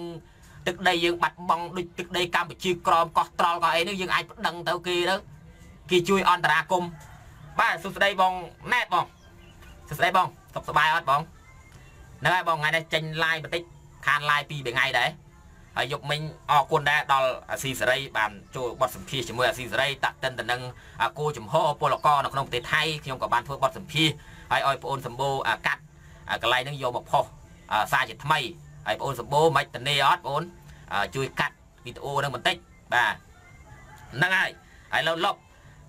ទឹកដីយើងបាត់បង់ដូចទឹកដីកម្ពុជាក្រមកោះត្រល់ក៏អីនេះយើងអាចប្តឹងទៅគេទៅគេជួយអន្តរាគមបាទសួស្ដីបងណែតបងសួស្ដីបងសុខសប្បាយអត់បងហ្នឹងហើយបងថ្ងៃនេះចេញ live បន្តិចខាន live ពីរថ្ងៃដែរហើយយកមិញអរគុណដែរដល់អាស៊ីសេរីបានចូលបទសម្ភាសជាមួយអាស៊ីសេរីតាក់ទិនទៅនឹងគោចំហពលករនៅក្នុងប្រទេសថៃខ្ញុំក៏បានធ្វើបទសម្ភាស ហើយឲ្យបងអូនសម្បូរកាត់កន្លែងហ្នឹងយកមកផុសសារជាថ្មីហើយបងអូនសម្បូរមិនតនេអត់បងអូនជួយកាត់វីដេអូហ្នឹងបន្តិចបាទហ្នឹងហើយហើយឡូវលុប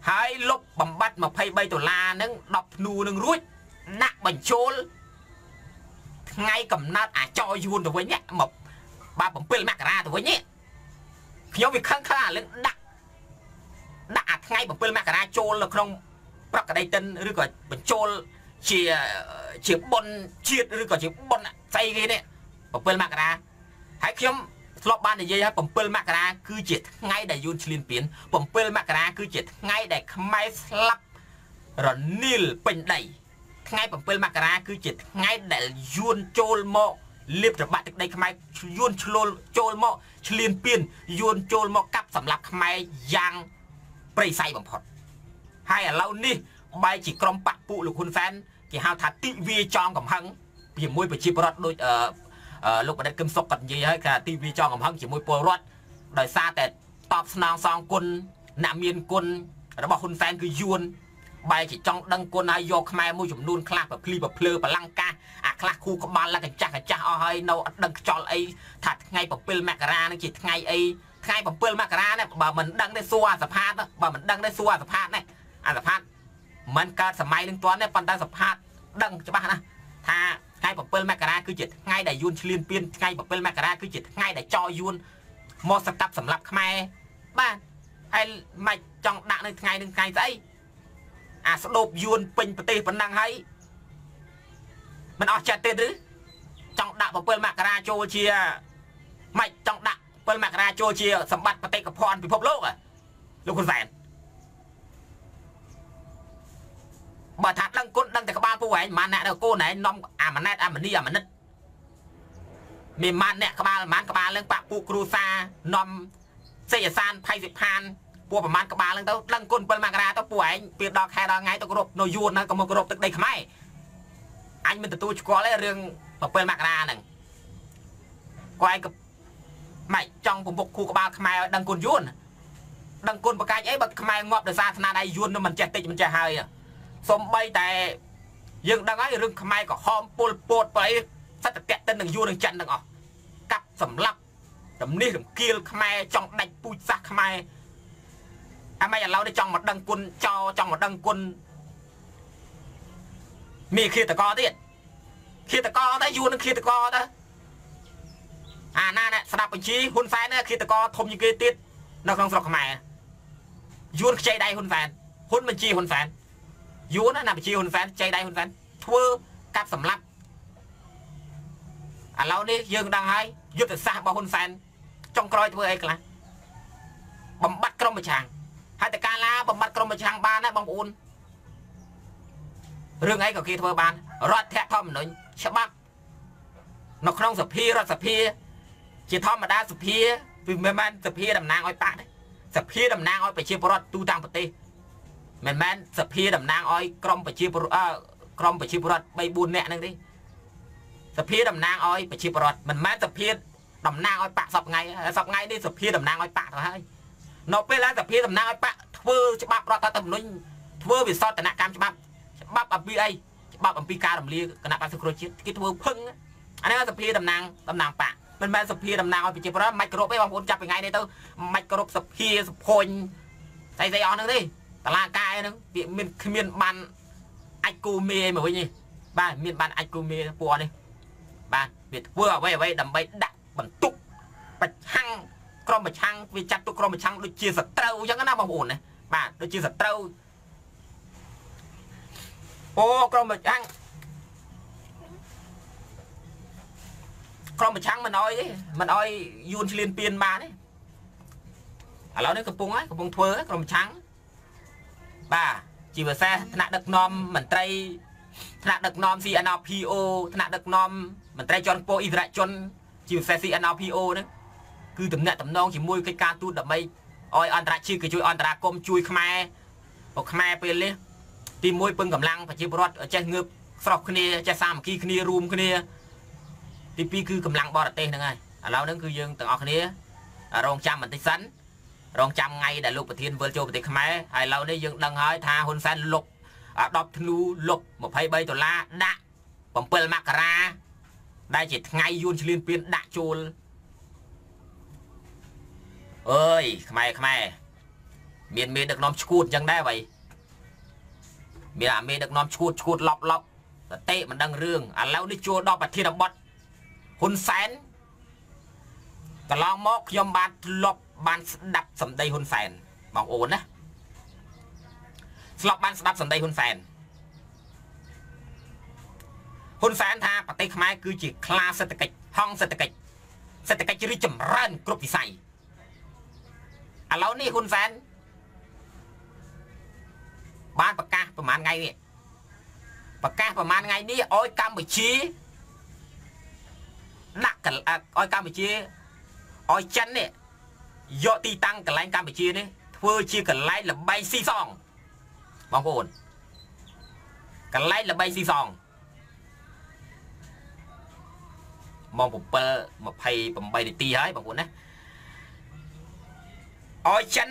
ហើយលុបបំបត្តិ23ដុល្លារហ្នឹង10ធ្នូនឹងរួចដាក់បញ្ចូលថ្ងៃកំណត់អាចយយួនទៅវិញមកបាទ7មករាទៅវិញខ្ញុំវាខឹងខ្លាំងរឿងដាក់ដាក់អាថ្ងៃ7មករាចូលនៅក្នុងប្រកដីតិនឬក៏បញ្ចូល ជាជាប៉ុនជាតិឬក៏ជាប៉ុនស្អីគេនេះ7មករាហើយខ្ញុំធ្លាប់បាននិយាយហើយ7មករាគឺជាថ្ងៃដែលយួនឈ្លានពាន7មករាគឺជាថ្ងៃដែលខ្មែរស្លាប់រនីលពេញដីថ្ងៃ7មករាគឺជាថ្ងៃដែលយួនចូលមកលៀបត្របាក់ទឹកដីខ្មែរយួនឆ្លូលចូលមកឆ្លៀនពៀនយួនចូលមកកាប់សម្លាប់ខ្មែរយ៉ាងប្រៃសៃបំផុតហើយឥឡូវនេះបែរជាក្រុមបាក់ពួកលោកហ៊ុនសែន គេហៅថាទីវាចងកំហឹងជាមួយប្រជាពលរដ្ឋដូចអឺលោកបណ្ឌិតកឹមសុកគាត់និយាយហើយគេថាទីវាចងកំហឹងជាមួយពលរដ្ឋដោយសារតែតបស្នងសងគុណអ្នកមានគុណរបស់ហ៊ុនសែនគឺយួនបែរជាចង់ដឹងគុណហើយយកខ្មែរមួយចំនួនខ្លះប្រភ្លីប្រភ្លើបលង្កាអាខ្លះគូក្បាលឡើងកញ្ចាស់កញ្ចាស់អស់ហើយនៅអត់ដឹងខ្យល់អីថាថ្ងៃ7មករានឹងជាថ្ងៃអីថ្ងៃ7មករានេះបើមិនដឹងទេសួរអាសផាតបើមិនដឹងទេសួរអាសផាតនេះអាសផាត មិនកើតសម័យនឹងទាន់ទេប៉ុន្តែសផាតដឹងច្បាស់ណាថាថ្ងៃ7មករាគឺជាថ្ងៃដែលយួនឈ្លានពានថ្ងៃ7មករាគឺជាថ្ងៃដែលចោយួនមកសកាប់សម្រាប់ខ្មែរបាទហើយមិនចង់ដាក់នៅថ្ងៃនឹងថ្ងៃស្អីអាស្ដោបយួនពេញប្រទេសប៉ុណ្ណឹងហើយមិនអស់ចិត្តទៀតឬចង់ដាក់7មករាចូលជាមិនចង់ដាក់7មករាចូលជាសម្បត្តិបតិកភណ្ឌពិភពលោកលោកហ៊ុនសែន បើថាដឹងគុណដឹងតែក្បាលពូឯងម៉ានអ្នកនៅកូនឯងនាំអាម៉ាណែតអាមនីអាម៉ានិតមានម៉ានអ្នកក្បាលម៉ានក្បាលលើបាក់ពូគ្រូសានាំសេយសានផៃសិផានពួកប្រមាណក្បាលហ្នឹងទៅដឹងគុណ7មករាទៅពួកឯងពេលដល់ខែដល់ថ្ងៃទៅគ្រប់នៅយួនហ្នឹងក៏មកគ្រប់ទឹកដីខ្មែរអញមិនទទួលស្គាល់ទេរឿង7មករាហ្នឹងគាត់ឯងក៏ម៉េចចង់ពំពុកគូក្បាលខ្មែរឲ្យដឹងគុណយួនដឹងគុណប្រកាច់អីបើខ្មែរងាប់ដោយសារស្នាដៃយួននឹងមិនចេះតិចមិនចេះហើយ សំបីតែយើងដឹងហើយរឿងខ្មែរក្រហមពលពតបើអីសិតតែតេតិននឹងយួននឹងចិនទាំងអស់កាប់សម្លាប់ដំនេះរំគៀលខ្មែរចង់ដាច់ពូជសាសខ្មែរអាម៉េចឥឡូវនេះចង់មកដឹងគុណចោចង់មកដឹងគុណមានឃាតកទៀតឃាតកទៅយួននឹងឃាតកទៅអាណាណែស្ដាប់បញ្ជីហ៊ុនសែនឃាតកធំជាងគេទៀតនៅក្នុងស្រុកខ្មែរយួនខ្ចីដៃហ៊ុនសែនហ៊ុនបញ្ជីហ៊ុនសែន យួនណាបញ្ជីហ៊ុនសែនខ្ចីដៃហ៊ុនសែនធ្វើកាប់សម្លាប់ឥឡូវនេះយើងដឹងហើយយុទ្ធសាស្ត្ររបស់ហ៊ុនសែនចុងក្រោយធ្វើអីខ្លះបំបត្តិក្រុមប្រឆាំងហើយតកាឡាបំបត្តិក្រុមប្រឆាំងបានណាបងប្អូនរឿងអីក៏គេធ្វើបានរដ្ឋធម្មនុញ្ញច្បាប់នៅក្នុងសភារដ្ឋសភា ជាធម្មតាសភាវាមិនមែនសភាតំណាងឲ្យបាក់ទេសភាតំណាងឲ្យប្រជាពលរដ្ឋទូទាំងប្រទេស មិនមែនសភាតំណាងឲ្យក្រមប្រជាពលរដ្ឋក្រមប្រជាពលរដ្ឋ3 4នាក់ហ្នឹងទេសភាតំណាងឲ្យប្រជាពលរដ្ឋមិនមែនសភាតំណាងឲ្យបាក់សពថ្ងៃសពថ្ងៃនេះសភាតំណាងឲ្យបាក់ទៅហើយនៅពេលដែលសភាតំណាងឲ្យបាក់ធ្វើច្បាប់រដ្ឋធម្មនុញ្ញធ្វើវិសោធនកម្មច្បាប់ច្បាប់អំពីអីច្បាប់អំពីការរំលាយគណៈបក្សសង្គ្រោះជាតិគេធ្វើភឹងអានេះសភាតំណាងតំណាងបាក់មិនមែនសភាតំណាងឲ្យប្រជាពលរដ្ឋមិនគ្រប់ទេបងប្អូនចាប់ពីថ្ងៃនេះទៅមិនគ្រប់សភាសភុញស្អីស្អីអស់ហ្នឹងទេ តឡាការហ្នឹងពាក្យមានគ្មានបានអាចគូមេមកវិញទេបាទមានបានអាចគូមេពួកនេះបាទវាធ្វើអ្វីអ្វីដើម្បីដាក់បន្ទុកប្រឆាំងក្រុមប្រឆាំងវាចាត់ទុកក្រុមប្រឆាំងដូចជាសត្រូវអញ្ចឹងណាបងប្អូនណាបាទដូចជាសត្រូវអូក្រុមប្រឆាំងក្រុមប្រឆាំងមិនអោយទេមិនអោយយួនឆ្លៀនពៀនបានទេឥឡូវនេះកំពុងហើយកំពុងធ្វើក្រុមប្រឆាំង បាទជាភាសាថ្នាក់ដឹកនាំមន្ត្រីថ្នាក់ដឹកនាំ CNRPO ថ្នាក់ដឹកនាំមន្ត្រីជាន់ខ្ពស់អិសរាជជនជាភាសា CNRPO ហ្នឹងគឺតំណាក់តំណងជាមួយកិច្ចការទូតដើម្បីឲ្យអន្តរជាតិគេជួយអន្តរាគមជួយខ្មែរព្រោះខ្មែរពេលនេះទី1ពឹងកម្លាំងប្រជាពលរដ្ឋចេះងើបស្រោះគ្នាចេះសាមគ្គីគ្នារួមគ្នា ទី2គឺកម្លាំងបរទេសហ្នឹងហើយឥឡូវហ្នឹងគឺយើងទាំងអស់គ្នារងចាំបន្តិចសិន រងចាំថ្ងៃដែលលោកប្រធានវិលចូលប្រទេសខ្មែរហើយឥឡូវនេះយើងដឹងហើយថាហ៊ុនសែនលុប10ធ្នូលុប23ដុល្លារដាក់7មករាដែលជាថ្ងៃយួនឆ្លៀនពៀនដាក់ចូលអើយខ្មែរខ្មែរមានមេដឹកនាំឈួតអញ្ចឹងដែរវៃមានអាមេដឹកនាំឈួតឈួតឡប់ឡប់តេមិនដឹងរឿងឥឡូវនេះចូលដល់ប្រធានបទហ៊ុនសែនកន្លងមកខ្ញុំបានធ្លាប់ បានស្ដាប់សម្ដីហ៊ុនសែនបងប្អូនណាស្លាប់បានស្ដាប់សម្ដីហ៊ុនសែនហ៊ុនសែនថាប្រទេសខ្មែរគឺជាខ្លាសេដ្ឋកិច្ចហងសេដ្ឋកិច្ចសេដ្ឋកិច្ចរីចម្រើនគ្រប់វិស័យឥឡូវនេះហ៊ុនសែនបានប្រកាសប្រហែលថ្ងៃនេះប្រកាសប្រហែលថ្ងៃនេះឲ្យកម្ពុជាដាក់ឲ្យកម្ពុជាឲ្យចិននេះ យកទីតាំងកន្លែងកម្ពុជានេះធ្វើជាកន្លែងលបែងស៊ីសងបងប្អូនកន្លែងលបែងស៊ីសងម៉ោង7 28នាទីហើយបងប្អូនណាឲ្យចិន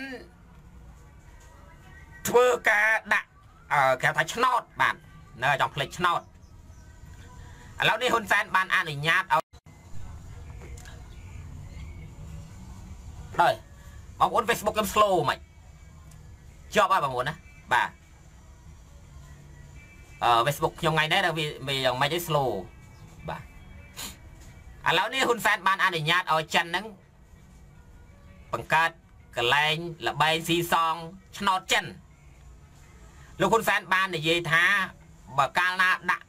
ធ្វើការដាក់គេថាឆ្នោតបាទនៅចង់ផ្លេចឆ្នោតឥឡូវនេះហ៊ុនសែនបានអនុញ្ញាតឲ្យ ដល់បងប្អូន Facebook ខ្ញុំ slow មិនជាប់ហើយបងប្អូនណាបាទអឺ Facebook ខ្ញុំថ្ងៃនេះវាយ៉ាងម៉េចឲ្យ slow បាទឥឡូវនេះហ៊ុនសែនបានអនុញ្ញាតឲ្យចិនហ្នឹងបង្កើតកលែងលបែងស៊ីសងឆ្នោតចិនលោកហ៊ុនសែនបាននិយាយថាបើកាលណាដាក់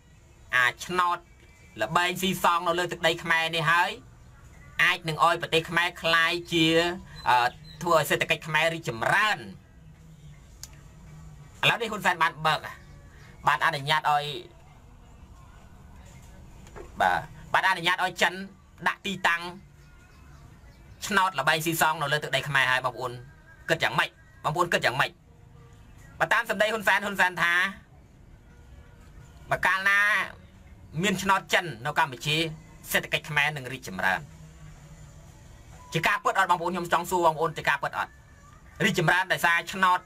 អាឆ្នោតលបែងស៊ីសងនៅលើទឹកដីខ្មែរនេះហើយ អាចនឹងអោយប្រទេសខ្មែរคล้ายជាធ្វើឲ្យសេដ្ឋកិច្ចខ្មែររីកចម្រើនឥឡូវនេះហ៊ុនសែនបានបើកបានអនុញ្ញាតឲ្យបាទបានអនុញ្ញាតឲ្យចិនដាក់ទីតាំងឆ្នោតលបែងស៊ីសងនៅលើទឹកដីខ្មែរហើយបងប្អូនគិតយ៉ាងម៉េចបងប្អូនគិតយ៉ាងម៉េចបើតាមសម្ដីហ៊ុនសែនហ៊ុនសែនថាបើកាលណា មានឆ្នោតចិននៅកម្ពុជា សេដ្ឋកិច្ចខ្មែរនឹងរីកចម្រើន ជាការពិតអត់បងប្អូនខ្ញុំចង់សួរបងប្អូនជាការពិតអត់រីកចម្រើនដោយសារឆ្នោត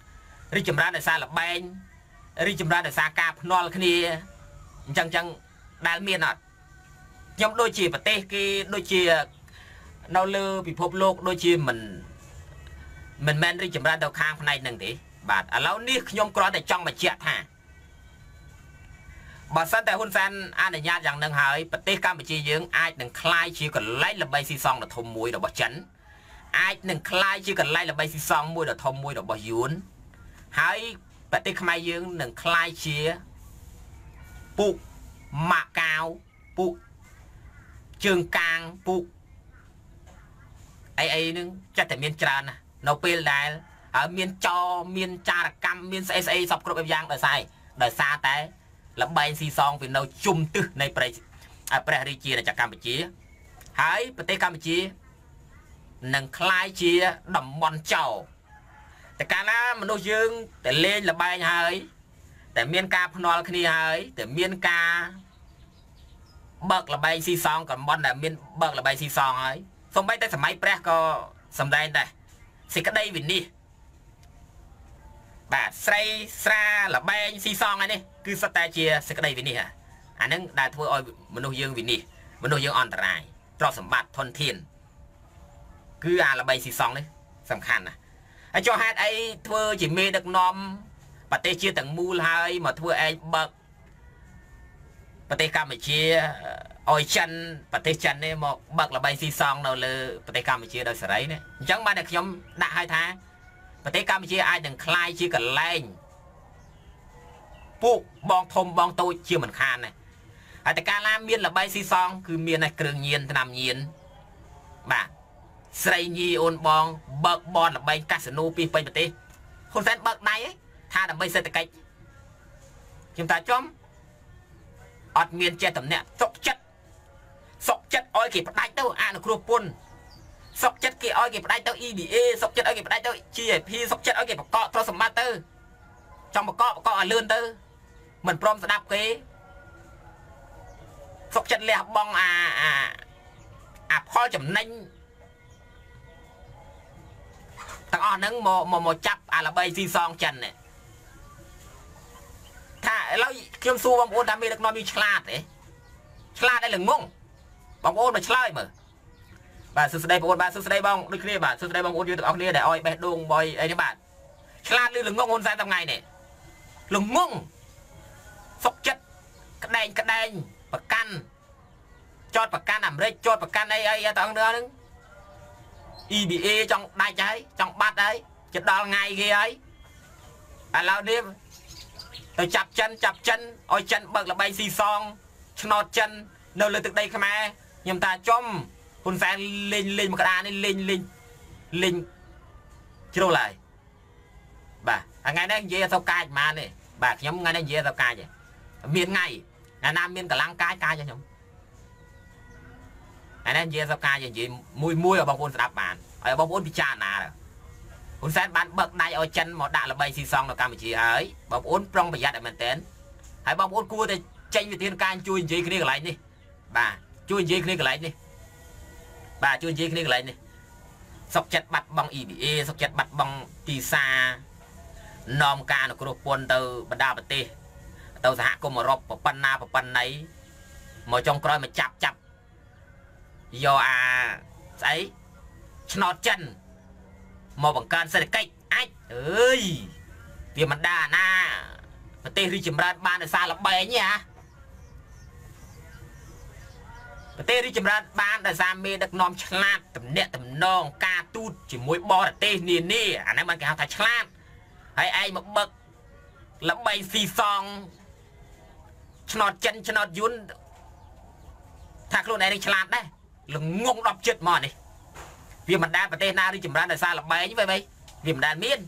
រីកចម្រើនដោយសារលបែងរីកចម្រើនដោយសារការភ្នាល់គ្នាអញ្ចឹងអញ្ចឹងដែលមានអត់ខ្ញុំដូចជាប្រទេសគេដូចជានៅលើពិភពលោកដូចជាមិនមិនមែនរីកចម្រើនទៅខាងផ្នែកហ្នឹងទេបាទឥឡូវនេះខ្ញុំគ្រាន់តែចង់បញ្ជាក់ថា បើសិនតែហ៊ុនសែនអនុញ្ញាតយ៉ាងនឹងហើយប្រទេសកម្ពុជាយើងអាចនឹងคลายជាកន្លែងល្បីស៊ីសងដ៏ធំមួយរបស់ចិនអាចនឹងคลายជាកន្លែងល្បីស៊ីសងមួយដ៏ធំមួយរបស់យួនហើយប្រទេសខ្មែរយើងនឹងคลายជាពុកម៉ាកាវពុកជើងកាងពុកអីអីនឹងចិត្តតែមានច្រើនណានៅពេលដែលហើយមានចោមានចារកម្មមានស្អីស្អីសពគ្រប់យ៉ាងដោយសារដោយសារតែ លបែងស៊ីសងវានៅជុំទឹះនៃប្រទេសព្រះរាជាណាចក្រកម្ពុជា ហើយប្រទេសកម្ពុជានឹងคล้ายជាតំបន់ចោតែកាលណាមនុស្សយើងតែលេងលបែងហើយតែមានការភ្នាល់គ្នាហើយតែមានការបើកលបែងស៊ីសងតំបន់ដែលមានបើកលបែងស៊ីសងហើយសំបីតែសម័យព្រះក៏សំដែងដែរសេចក្តីវិនិច្ឆ័យ បាទស្រីស្រាលបែងស៊ីសងហ្នឹងនេះគឺសុទ្ធតែជាសេចក្តីវិនិច្ឆ័យអាហ្នឹងដែលធ្វើឲ្យមនុស្សយើងវិនិច្ឆ័យមនុស្សយើងអន្តរាយទ្រព្យសម្បត្តិធនធានគឺអាលបែងស៊ីសងនេះសំខាន់ណាស់ហើយចុះហេតុអីធ្វើជាមេដឹកនាំប្រទេសជាតិទាំងមូលហើយមកធ្វើឯងបើកប្រទេសកម្ពុជាឲ្យចិនប្រទេសចិននេះមកបើកលបែងស៊ីសងនៅលើប្រទេសកម្ពុជាដោយសេរីនេះអញ្ចឹងបានតែខ្ញុំដាក់ឲ្យថា ប្រទេសកម្ពុជាអាចនឹងคลายជាកលែងពួកបងធំបងតូចជាមិនខានណាហើយតកាលណាមានលបែងស៊ីសងគឺមានតែគ្រឿងញៀនឆ្នាំញៀនបាទស្រីញីអូនបងបើកបនលបែងកាស៊ីណូពីពេញប្រទេសហ៊ុនសែនបើកដៃថាដើម្បីសេដ្ឋកិច្ចខ្ញុំថាចំអត់មានចេះតំណាក់សុកចិត្តសុកចិត្តឲ្យគេផ្ដាច់ទៅអនុគ្រោះពន្ធ សុកចិត្តគេឲ្យគេផ្ដាច់ទៅ EBA សុកចិត្តឲ្យគេផ្ដាច់ទៅ GIP សុកចិត្តឲ្យគេបកកទ្រព្យសម្បត្តិទៅចង់បកកបកកឲ្យលឿនទៅមិនព្រមស្ដាប់គេសុកចិត្តលះបង់អាអាអាផលចំណេញទាំងអស់ហ្នឹងមកមកចាប់អាល្បីស៊ីសងចិននេះថាឥឡូវខ្ញុំសួរបងប្អូនថាមានដឹកនាំយូរឆ្លាតទេឆ្លាតឲ្យល្ងងបងប្អូនមកឆ្លើយមើល បាទសួស្តីបងប្អូនបាទសួស្តីបងដូចគ្នាបាទសួស្តីបងប្អូនយើងទាំងអស់គ្នាដែលអោយបេះដូងបយអីនេះបាទឆ្លាតឬល្ងងហ៊ុនសែនថ្ងៃនេះល្ងងសុកចិត្តក្តែងក្តែងប្រកាន់ចោតប្រកាន់អាមេរិកចោតប្រកាន់អីអីទាំងហ្នឹង EBA ចង់ដាច់ហើយចង់បាត់ហើយជិតដល់ថ្ងៃគេហើយឥឡូវនេះទៅចាប់ចិនចាប់ចិនឲ្យចិនបើកលបែងស៊ីសងឆ្នោតចិននៅលើទឹកដីខ្មែរខ្ញុំថាចំ ហ៊ុនសែនលេងលេងមកក្តារនេះលេងលេងលេងជ្រុលហើយបាទថ្ងៃនេះនិយាយទៅកាចប៉ុន្មានទេបាទខ្ញុំថ្ងៃនេះនិយាយទៅកាចទេមានថ្ងៃណាណាមានកម្លាំងកាយកាយខ្ញុំអានេះនិយាយទៅកាយនិយាយមួយមួយឲ្យបងប្អូនស្ដាប់បានឲ្យបងប្អូនពិចារណាហ៊ុនសែនបានបើកដៃឲ្យចិនមកដាក់ល្បីស៊ីសងនៅកម្ពុជាហើយបងប្អូនប្រុងប្រយ័ត្នឲ្យមែនតើហើយបងប្អូនគួរតែចេញវិធានការជួយនិយាយគ្នាកន្លែងនេះបាទជួយនិយាយគ្នាកន្លែងនេះ បាទជួយនិយាយគ្នាកន្លែងនេះសុកចិត្តបាត់បង់ EBA សុកចិត្តបាត់បង់ទីសានាំការអនុគ្រោះពន្ធទៅបណ្ដាប្រទេសទៅសហគមន៍អឺរ៉ុបប៉ុណ្ណាប៉ុណ្ណីមកចុងក្រោយមកចាប់ចាប់យកអាស្អីឆ្នោតចិនមកបង្កើនសេដ្ឋកិច្ចអាចអើយវាមិនដាណាប្រទេសរីចម្រើនបានដោយសារលបែងហ៎ ប្រទេសរីកចម្រើនបានដោយសារមេដឹកនាំឆ្លាតតំណាក់តំណងការទូតជាមួយបរទេសនានាអានេះមិនគេហៅថាឆ្លាតហើយឯងមកបឹកល្បីស៊ីសងឆ្នោតចិនឆ្នោតយួនថាខ្លួនឯងឆ្លាតដែរល្ងង10ចិត្តមកនេះវាមិនដែលប្រទេសណារីចម្រើនដោយសារល្បែងវិញវាមិនដែលមាន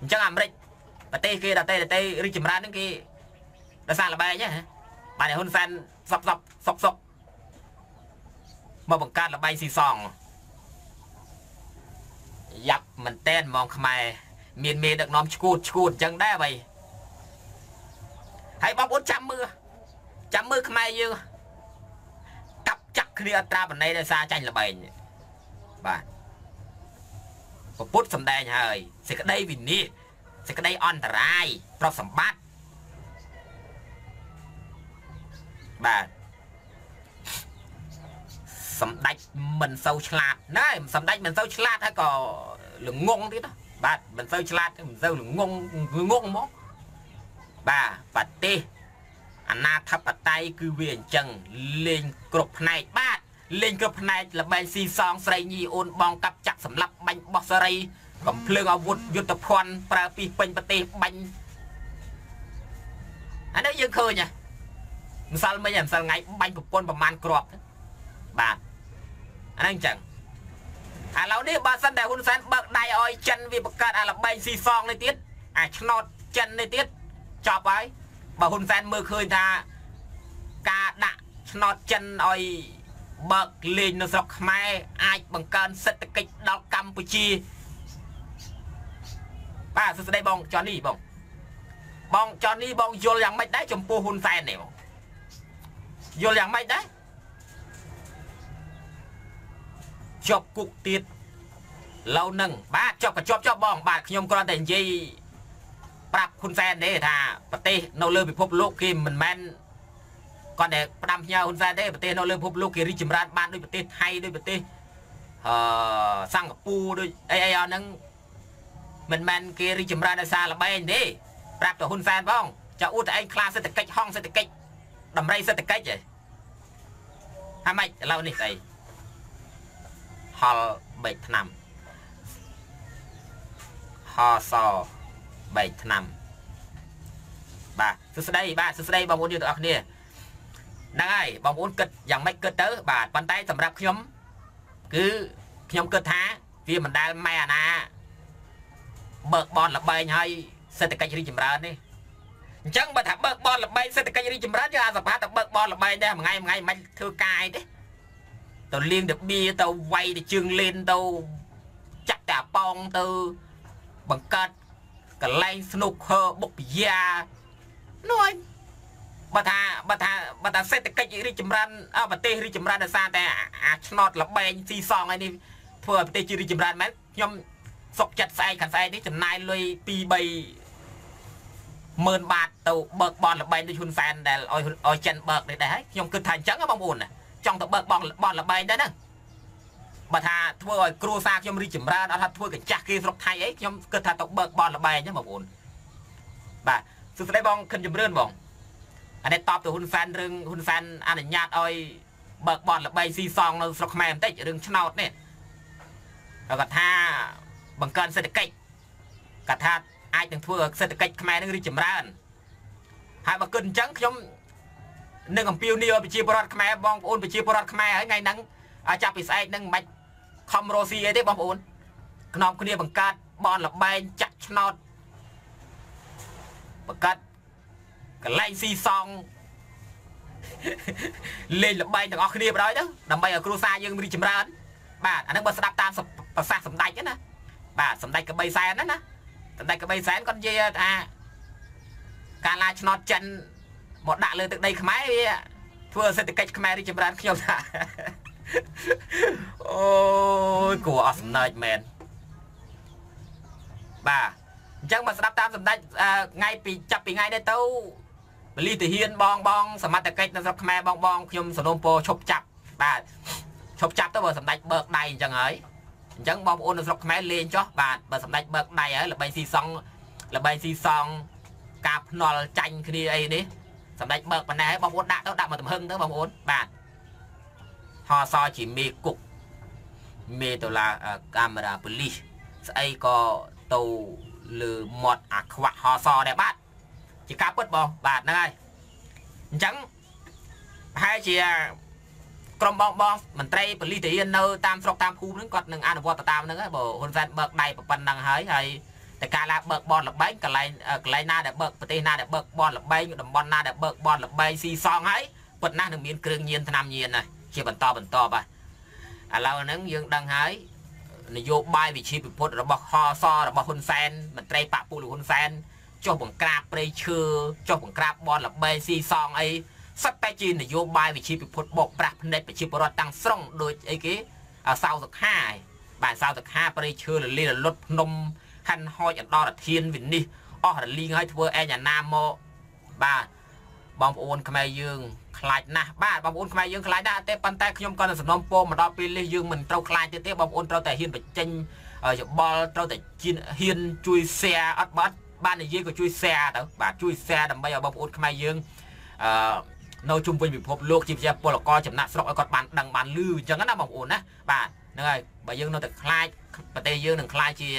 អញ្ចឹងអាមេរិកប្រទេសគេដតេដតេរីចម្រើនហ្នឹងគេដោយសារល្បែងហ៎បាទហ៊ុនសែនសពសពសុកសុក មកបង្កើតល្បែងស៊ីសងយ៉ាប់មែនតែនហ្មងខ្មែរមានមេដឹកនាំឈួតឈួតអញ្ចឹងដែរអ្វីហើយបងប្អូនចាំមើលចាំមើលខ្មែរយើងកាប់ចាក់គ្នាអត្រាបណ្ណៃដោយសារចាញ់ល្បែងបាទពុទ្ធសំដែងហើយសេចក្តីវិនិច្ឆ័យសេចក្តីអន្តរាយប្រកសម្បត្តិបាទ សម្ដេចមិនសូវឆ្លាតណែសម្ដេចមិនសូវឆ្លាតហើយក៏ល្ងងទៀតបាទមិនសូវឆ្លាតមិនសូវល្ងងងងមកបាទប្រទេសអាណាធិបតេយ្យគឺវាអញ្ចឹងលេងគ្រប់ផ្នែកបាទលេងគ្រប់ផ្នែកល្បែងស៊ីសងស្រីញីអូនបងកាប់ចាក់សម្លាប់បាញ់បោះសេរីកំភ្លើងអាវុធយុទ្ធភ័ណ្ឌប្រើពីពេញប្រទេសបាញ់អានេះយើងឃើញហ៎ម្សិលមិញម្សិលថ្ងៃបាញ់ប្រពន្ធប្រមាណគ្រាប់បាទ អានេះអញ្ចឹងឥឡូវនេះបើសិនតែហ៊ុនសែនបើកដៃឲ្យចិនវាបង្កើតអាល្បែងស៊ីសងនេះទៀតអាឆ្នោតចិននេះទៀតចប់ហើយបើហ៊ុនសែនមើលឃើញថាការដាក់ឆ្នោតចិនឲ្យបើកលេងនៅស្រុកខ្មែរអាចបង្កើនសេដ្ឋកិច្ចដល់កម្ពុជាបាទសួស្តីបងចននេះបងបងចននេះបងយល់យ៉ាងម៉េចដែរចំពោះហ៊ុនសែននេះបងយល់យ៉ាងម៉េចដែរ ជាប់គុកទៀតឡូវនឹងបាទជាប់ក៏ជាប់ជាប់បងបាទខ្ញុំគ្រាន់តែនិយាយប្រាប់ហ៊ុនសែនទេថាប្រទេសនៅលើពិភពលោកគេមិនមែនគាត់តែផ្ដាំផ្ញើហ៊ុនសែនទេប្រទេសនៅលើពិភពលោកគេរីកចម្រើនបានដូចប្រទេសថៃដូចប្រទេសអឺសិង្ហបុរីដូចអីអីអស់ហ្នឹងមិនមែនគេរីកចម្រើនដោយសារល្បែងទេប្រាប់ទៅហ៊ុនសែនបងចាអួតតែឯងខ្លាសេដ្ឋកិច្ចហងសេដ្ឋកិច្ចដំរីសេដ្ឋកិច្ចហ៎ថាម៉េចឥឡូវនេះស្អី ហល់បែកឆ្នាំហសបែកឆ្នាំបាទសួស្តីបាទសួស្តីបងប្អូនយើងទាំងអស់គ្នាហ្នឹងហើយបងប្អូនគិតយ៉ាងម៉េចគិតទៅ បាទប៉ុន្តែសម្រាប់ខ្ញុំ គឺខ្ញុំគិតថាវាមិនដែលម៉ែអាណាបើកបនលបែងហើយសេដ្ឋកិច្ចរីចម្រើននេះអញ្ចឹងបើថាបើកបនលបែងសេដ្ឋកិច្ចរីចម្រើនយើងអាសភាទៅបើកបនលបែងដែរមួយថ្ងៃមួយថ្ងៃមិនធ្វើការអីទេ ទៅលៀងទៅបៀទៅវាយទៅជើងលេនទៅចាក់តែអាប៉ងទៅបង្កើតកន្លែងស្នុកខើបុកពយ៉ានោះឯងបើថាបើថាបើថាសេដ្ឋកិច្ចរីកចម្រើនប្រទេសរីកចម្រើនដោយសារតែអាឆ្នោតលបែងស៊ីសងឯនេះធ្វើឲ្យប្រទេសជារីកចម្រើនមែនខ្ញុំសុកចិត្តស្អែកខាងស្អែកនេះចំណាយលុយ2 3ម៉ឺនបាតទៅបើកបនលបែងដូចហ៊ុនសែនដែលឲ្យឲ្យចិនបើកនេះដែរហើយខ្ញុំគិតថាអញ្ចឹងបងប្អូនណា ចង់ទៅបើកបងបនលបែងដែរហ្នឹងបើថាធ្វើឲ្យគ្រួសារខ្ញុំរីកចម្រើនអត់ថាធ្វើកញ្ចាស់គេស្រុកថៃអីខ្ញុំគិតថាទៅបើកបនលបែងហ្នឹងបងប្អូនបាទសួស្តីបងខិនជំរឿនបងអានេះតបទៅហ៊ុនសែនរឿងហ៊ុនសែនអនុញ្ញាតឲ្យបើកបនលបែងស៊ីសងនៅស្រុកខ្មែរបន្តិចរឿងឆ្នោតនេះគាត់ថាបង្កើនសេដ្ឋកិច្ចគាត់ថាអាចនឹងធ្វើឲ្យសេដ្ឋកិច្ចខ្មែរនឹងរីកចម្រើនហើយបើគិតអញ្ចឹងខ្ញុំ នឹងអំពាវនាវប្រជាពលរដ្ឋខ្មែរបងប្អូនប្រជាពលរដ្ឋខ្មែរហើយថ្ងៃហ្នឹងចាប់ពីស្អែកហ្នឹងមិនបាច់ខំរស់ស៊ីអីទេបងប្អូនក្នុងគ្នាបង្កើតបនលបែងចាក់ឆ្នោតបង្កើតកន្លែងស៊ីសងលេងលបែងទាំងអស់គ្នាបណ្ដោយទៅដើម្បីឲ្យគ្រួសារយើងរីកចម្រើន បាទអាហ្នឹងបើស្ដាប់តាមប្រសាសន៍សម្ដេចណាបាទសម្ដេចកបីសែនណាណាសម្ដេចកបីសែនគាត់និយាយថាការឡាឆ្នោតចិន មកដាក់លើទឹកដីខ្មែរវាធ្វើសេដ្ឋកិច្ចខ្មែររីចម្រើនខ្ញុំថាអូយគួរអស់សំណើចមែនបាទអញ្ចឹងមកស្ដាប់តាមសម្ដេចថ្ងៃពីចាប់ពីថ្ងៃនេះទៅបលិទាហានបងបង សមត្ថកិច្ចនៅស្រុកខ្មែរបងបងខ្ញុំសនុំពោឈប់ចាប់បាទឈប់ចាប់ទៅបើសម្ដេចបើកដៃអញ្ចឹងហើយអញ្ចឹងបងប្អូននៅស្រុកខ្មែរលេងចុះបាទបើសម្ដេចបើកដៃហើយល្បីស៊ីសង់ល្បីស៊ីសង់ការភ្នាល់ចាញ់គ្នាអីនេះ សម្ដេចបើកបណ្ណែបងប្អូនដាក់ទៅដាក់មកទំហឹងទៅបងប្អូនបាទហសជាមេគុកមេដុល្លារកាមេរ៉ាប៉ូលីសស្អីក៏ទៅលើមាត់អាខ្វាក់ហសដែរបាទជាការពិតបងបាទហ្នឹងហើយអញ្ចឹងប្រហែលជាក្រុមបងបងមន្ត្រីប៉ូលីសទាហាននៅតាមស្រុកតាមភូមិហ្នឹងគាត់នឹងអនុវត្តតាមហ្នឹងហើយបើហ៊ុនសែនបើកដៃប៉ុណ្ណឹងហើយហើយ តែការឡើងបើកបនលបែងកន្លែងកន្លែងណាដែលបើកប្រទេសណាដែលបើកបនលបែងតំបន់ណាដែលបើកបនលបែងស៊ីសងហើយពិតណាស់នឹងមានគ្រឿងញៀនថ្នាំញៀនណាជាបន្តបន្តបាទឥឡូវហ្នឹងយើងដឹងហើយនយោបាយវិជាពិពុទ្ធរបស់ខសរបស់ហ៊ុនសែនមន្ត្រីបកពលហ៊ុនសែនចុះបង្ក្រាបព្រៃឈើចុះបង្ក្រាបបនលបែងស៊ីសងអីសិតតែជានយោបាយវិជាពិភពបោកប្រាស់ភ្នែកប្រជាពលរដ្ឋតាំងស្រុងដូចអីគេសៅសុខាបាទសៅសុខាព្រៃឈើរលីរលត់ភ្នំ ហាន់ហោចអន្តរធានវិនិច្ឆ័យអស់រលីងហើយធ្វើអែងអាណាមកបាទបងប្អូនខ្មែរយើងខ្លាចណាស់បាទបងប្អូនខ្មែរយើងខ្លាចណាស់តែប៉ុន្តែខ្ញុំក៏នឹងសំណូមពរមកដល់ពេលនេះយើងមិនត្រូវខ្លាចទៀតទេបងប្អូនត្រូវតែហ៊ានបញ្ចេញយោបល់ត្រូវតែហ៊ានជួយ share អត់បាត់បាននិយាយក៏ជួយ share ទៅបាទជួយ share ដើម្បីឲ្យបងប្អូនខ្មែរយើងអឺនៅជុំវិញពិភពលោកជាពិសេសពលករចំណាក់ស្រុកឲ្យគាត់បានដឹងបានលឺអញ្ចឹងណាបងប្អូនណាបាទហ្នឹងហើយបើយើងនៅតែខ្លាចប្រទេសយើងនឹងខ្លាចជា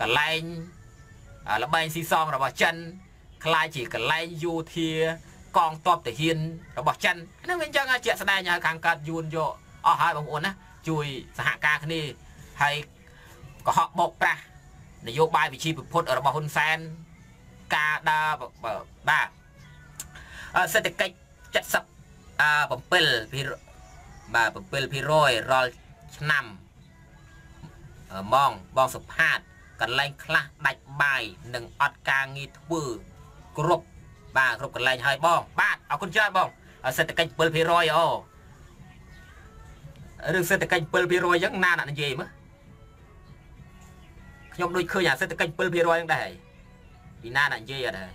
កលែងលបែងស៊ីសងរបស់ចិនខ្លាចជាកលែងយោធាកងទ័ពទាហានរបស់ចិនហ្នឹងវាអញ្ចឹងជាក់ស្ដែងហើយខាងកើតយួនយកអស់ហើយបងប្អូនណាជួយសហការគ្នាហើយកុហកបោកប្រាស់នយោបាយវិជាពិភពរបស់ហ៊ុនសែនការដើរបាទសេដ្ឋកិច្ច77បាទ7%រាល់ឆ្នាំម៉ងបងសុផាត កន្លែងខ្លះដាច់បាយនិងអត់ការងារធ្វើគ្រប់បាទគ្រប់កន្លែងហើយបង បាទអរគុណច្រើនបងសេដ្ឋកិច្ច7%អូរឿងសេដ្ឋកិច្ច7%អញ្ចឹងណាអ្នកនិយាយមើលខ្ញុំដូចឃើញអាសេដ្ឋកិច្ច7%ហ្នឹងដែរពីណាអ្នកនិយាយអត់ដែរ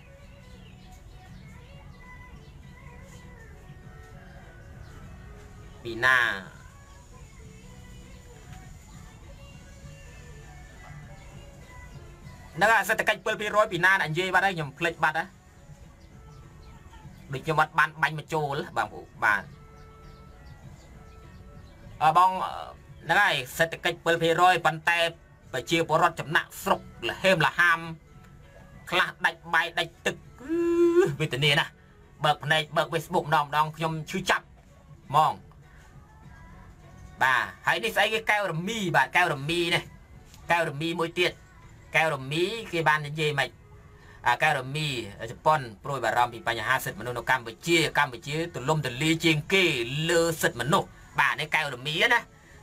ពីណា នឹងអាសេដ្ឋកិច្ច7%ពីណាអ្នកនិយាយបាត់ហើយខ្ញុំភ្លេចបាត់ហ៎ដូចខ្ញុំអត់បានបាញ់មកចូលបងប្អូនបាទអឺបងហ្នឹងហើយសេដ្ឋកិច្ច7%ប៉ុន្តែប្រជាពលរដ្ឋចំណាក់ស្រុកលហេមលហាមខ្លះដាច់បាយដាច់ទឹកវេទនាណាបើកភ្នែកបើក Facebook ម្ដងម្ដងខ្ញុំឈឺចាប់ហ្មងបាទហើយនេះស្អីគេកែវរមីបាទកែវរមីនេះកែវរមីមួយទៀត កែវរមី គេបាននិយាយមិនអាការ៉ូមីជប៉ុនព្រួយបារម្ភពីបញ្ហាសិទ្ធិមនុស្សនៅកម្ពុជាកម្ពុជាទលំទលាជាងគេលើសិទ្ធិមនុស្សបាទនេះកែវរមីណា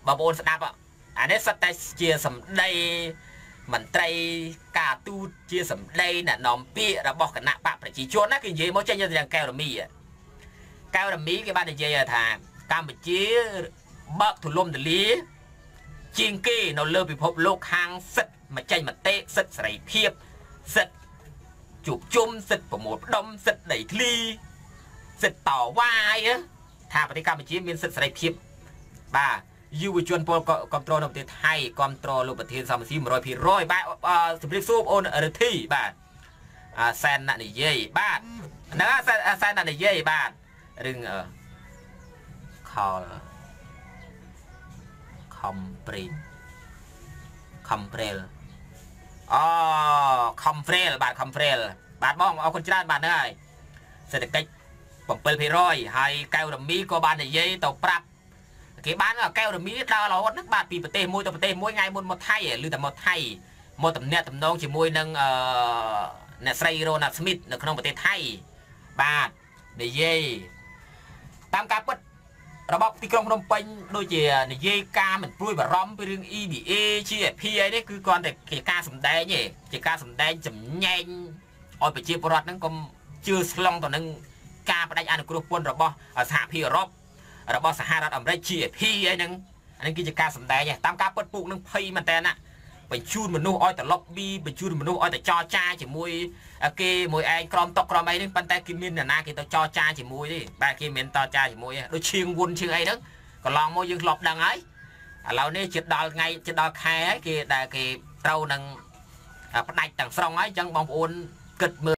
បងប្អូនស្ដាប់អានេះសិតតែជាសម្ដីមន្ត្រីការទូតជាសម្ដីអ្នកនាំពាក្យរបស់គណៈបកប្រជាជនណាគេនិយាយមកចេញទៅយ៉ាងកែវរមីកែវរមីគេបាននិយាយថាកម្ពុជាបើកទលំទលាជាងគេនៅលើពិភពលោកខាងសិទ្ធិ មចេញមតិសិទ្ធិសេរីភាពសិទ្ធិជួបជុំសិទ្ធិប្រមូលផ្ដុំសិទ្ធិដីធ្លីសិទ្ធិតវ៉ាយថាប្រទេសកម្ពុជាមានសិទ្ធិសេរីភាពបាទយុវជនពលគ្រប់គ្រងនៅប្រទេសថៃគ្រប់គ្រងលោកប្រធានសមាជិក100%បាទសម្រាប់សួរបងអូនរិទ្ធីបាទអាសែនណនិយាយបាទហ្នឹងអាសែនណនិយាយបាទរឿងខលខំប្រេងខំប្រេល អូខំហ្វ្រេលបាទខំហ្វ្រេលបាទបងអរគុណច្រើនបាទហ្នឹងហើយសេដ្ឋកិច្ច7%ហើយកែវរមីក៏បាននិយាយទៅប្រាប់គេបានកែវរមីដើររហូតហ្នឹងបាទពីប្រទេសមួយទៅប្រទេសមួយថ្ងៃមុនមកថៃឬតែមកថៃមកតំណាក់តំណងជាមួយនឹងអឺអ្នកស្រីរ៉ូណាត់ស្មីតនៅក្នុងប្រទេសថៃបាទនិយាយតាមការពិត របបទីក្រុងភ្នំពេញដូចជានិយាយការមិនព្រួយបារម្ភពីរឿង EBA GFP អីនេះគឺគ្រាន់តែជាការសម្ដែងទេជាការសម្ដែងចំញែងឲ្យប្រជាពលរដ្ឋហ្នឹងកុំជឿស្លងទៅនឹងការបដិអនុគ្រោះពន្ធរបស់សហភាពអឺរ៉ុបរបស់សហរដ្ឋអាមេរិក GFP អីហ្នឹងអានេះគឺជាការសម្ដែងតាមការពិតពូកនឹងភ័យមែនតើណា បញ្ជូនមនុស្សឲ្យទៅ lobby បញ្ជូនមនុស្សឲ្យទៅចរចាជាមួយគេមួយឯងក្រមតុកក្រមអីហ្នឹងប៉ុន្តែគេមានអ្នកណាគេទៅចរចាជាមួយទេបែរគេមានតចាជាមួយដូចឈៀងវុនឈៀងអីហ្នឹងកន្លងមកយើងធ្លាប់ដឹងហើយឥឡូវនេះជិតដល់ថ្ងៃជិតដល់ខែហើយគេដែលគេត្រូវនឹងផ្ដាច់ទាំងស្រុងហើយអញ្ចឹងបងប្អូនគិតមើល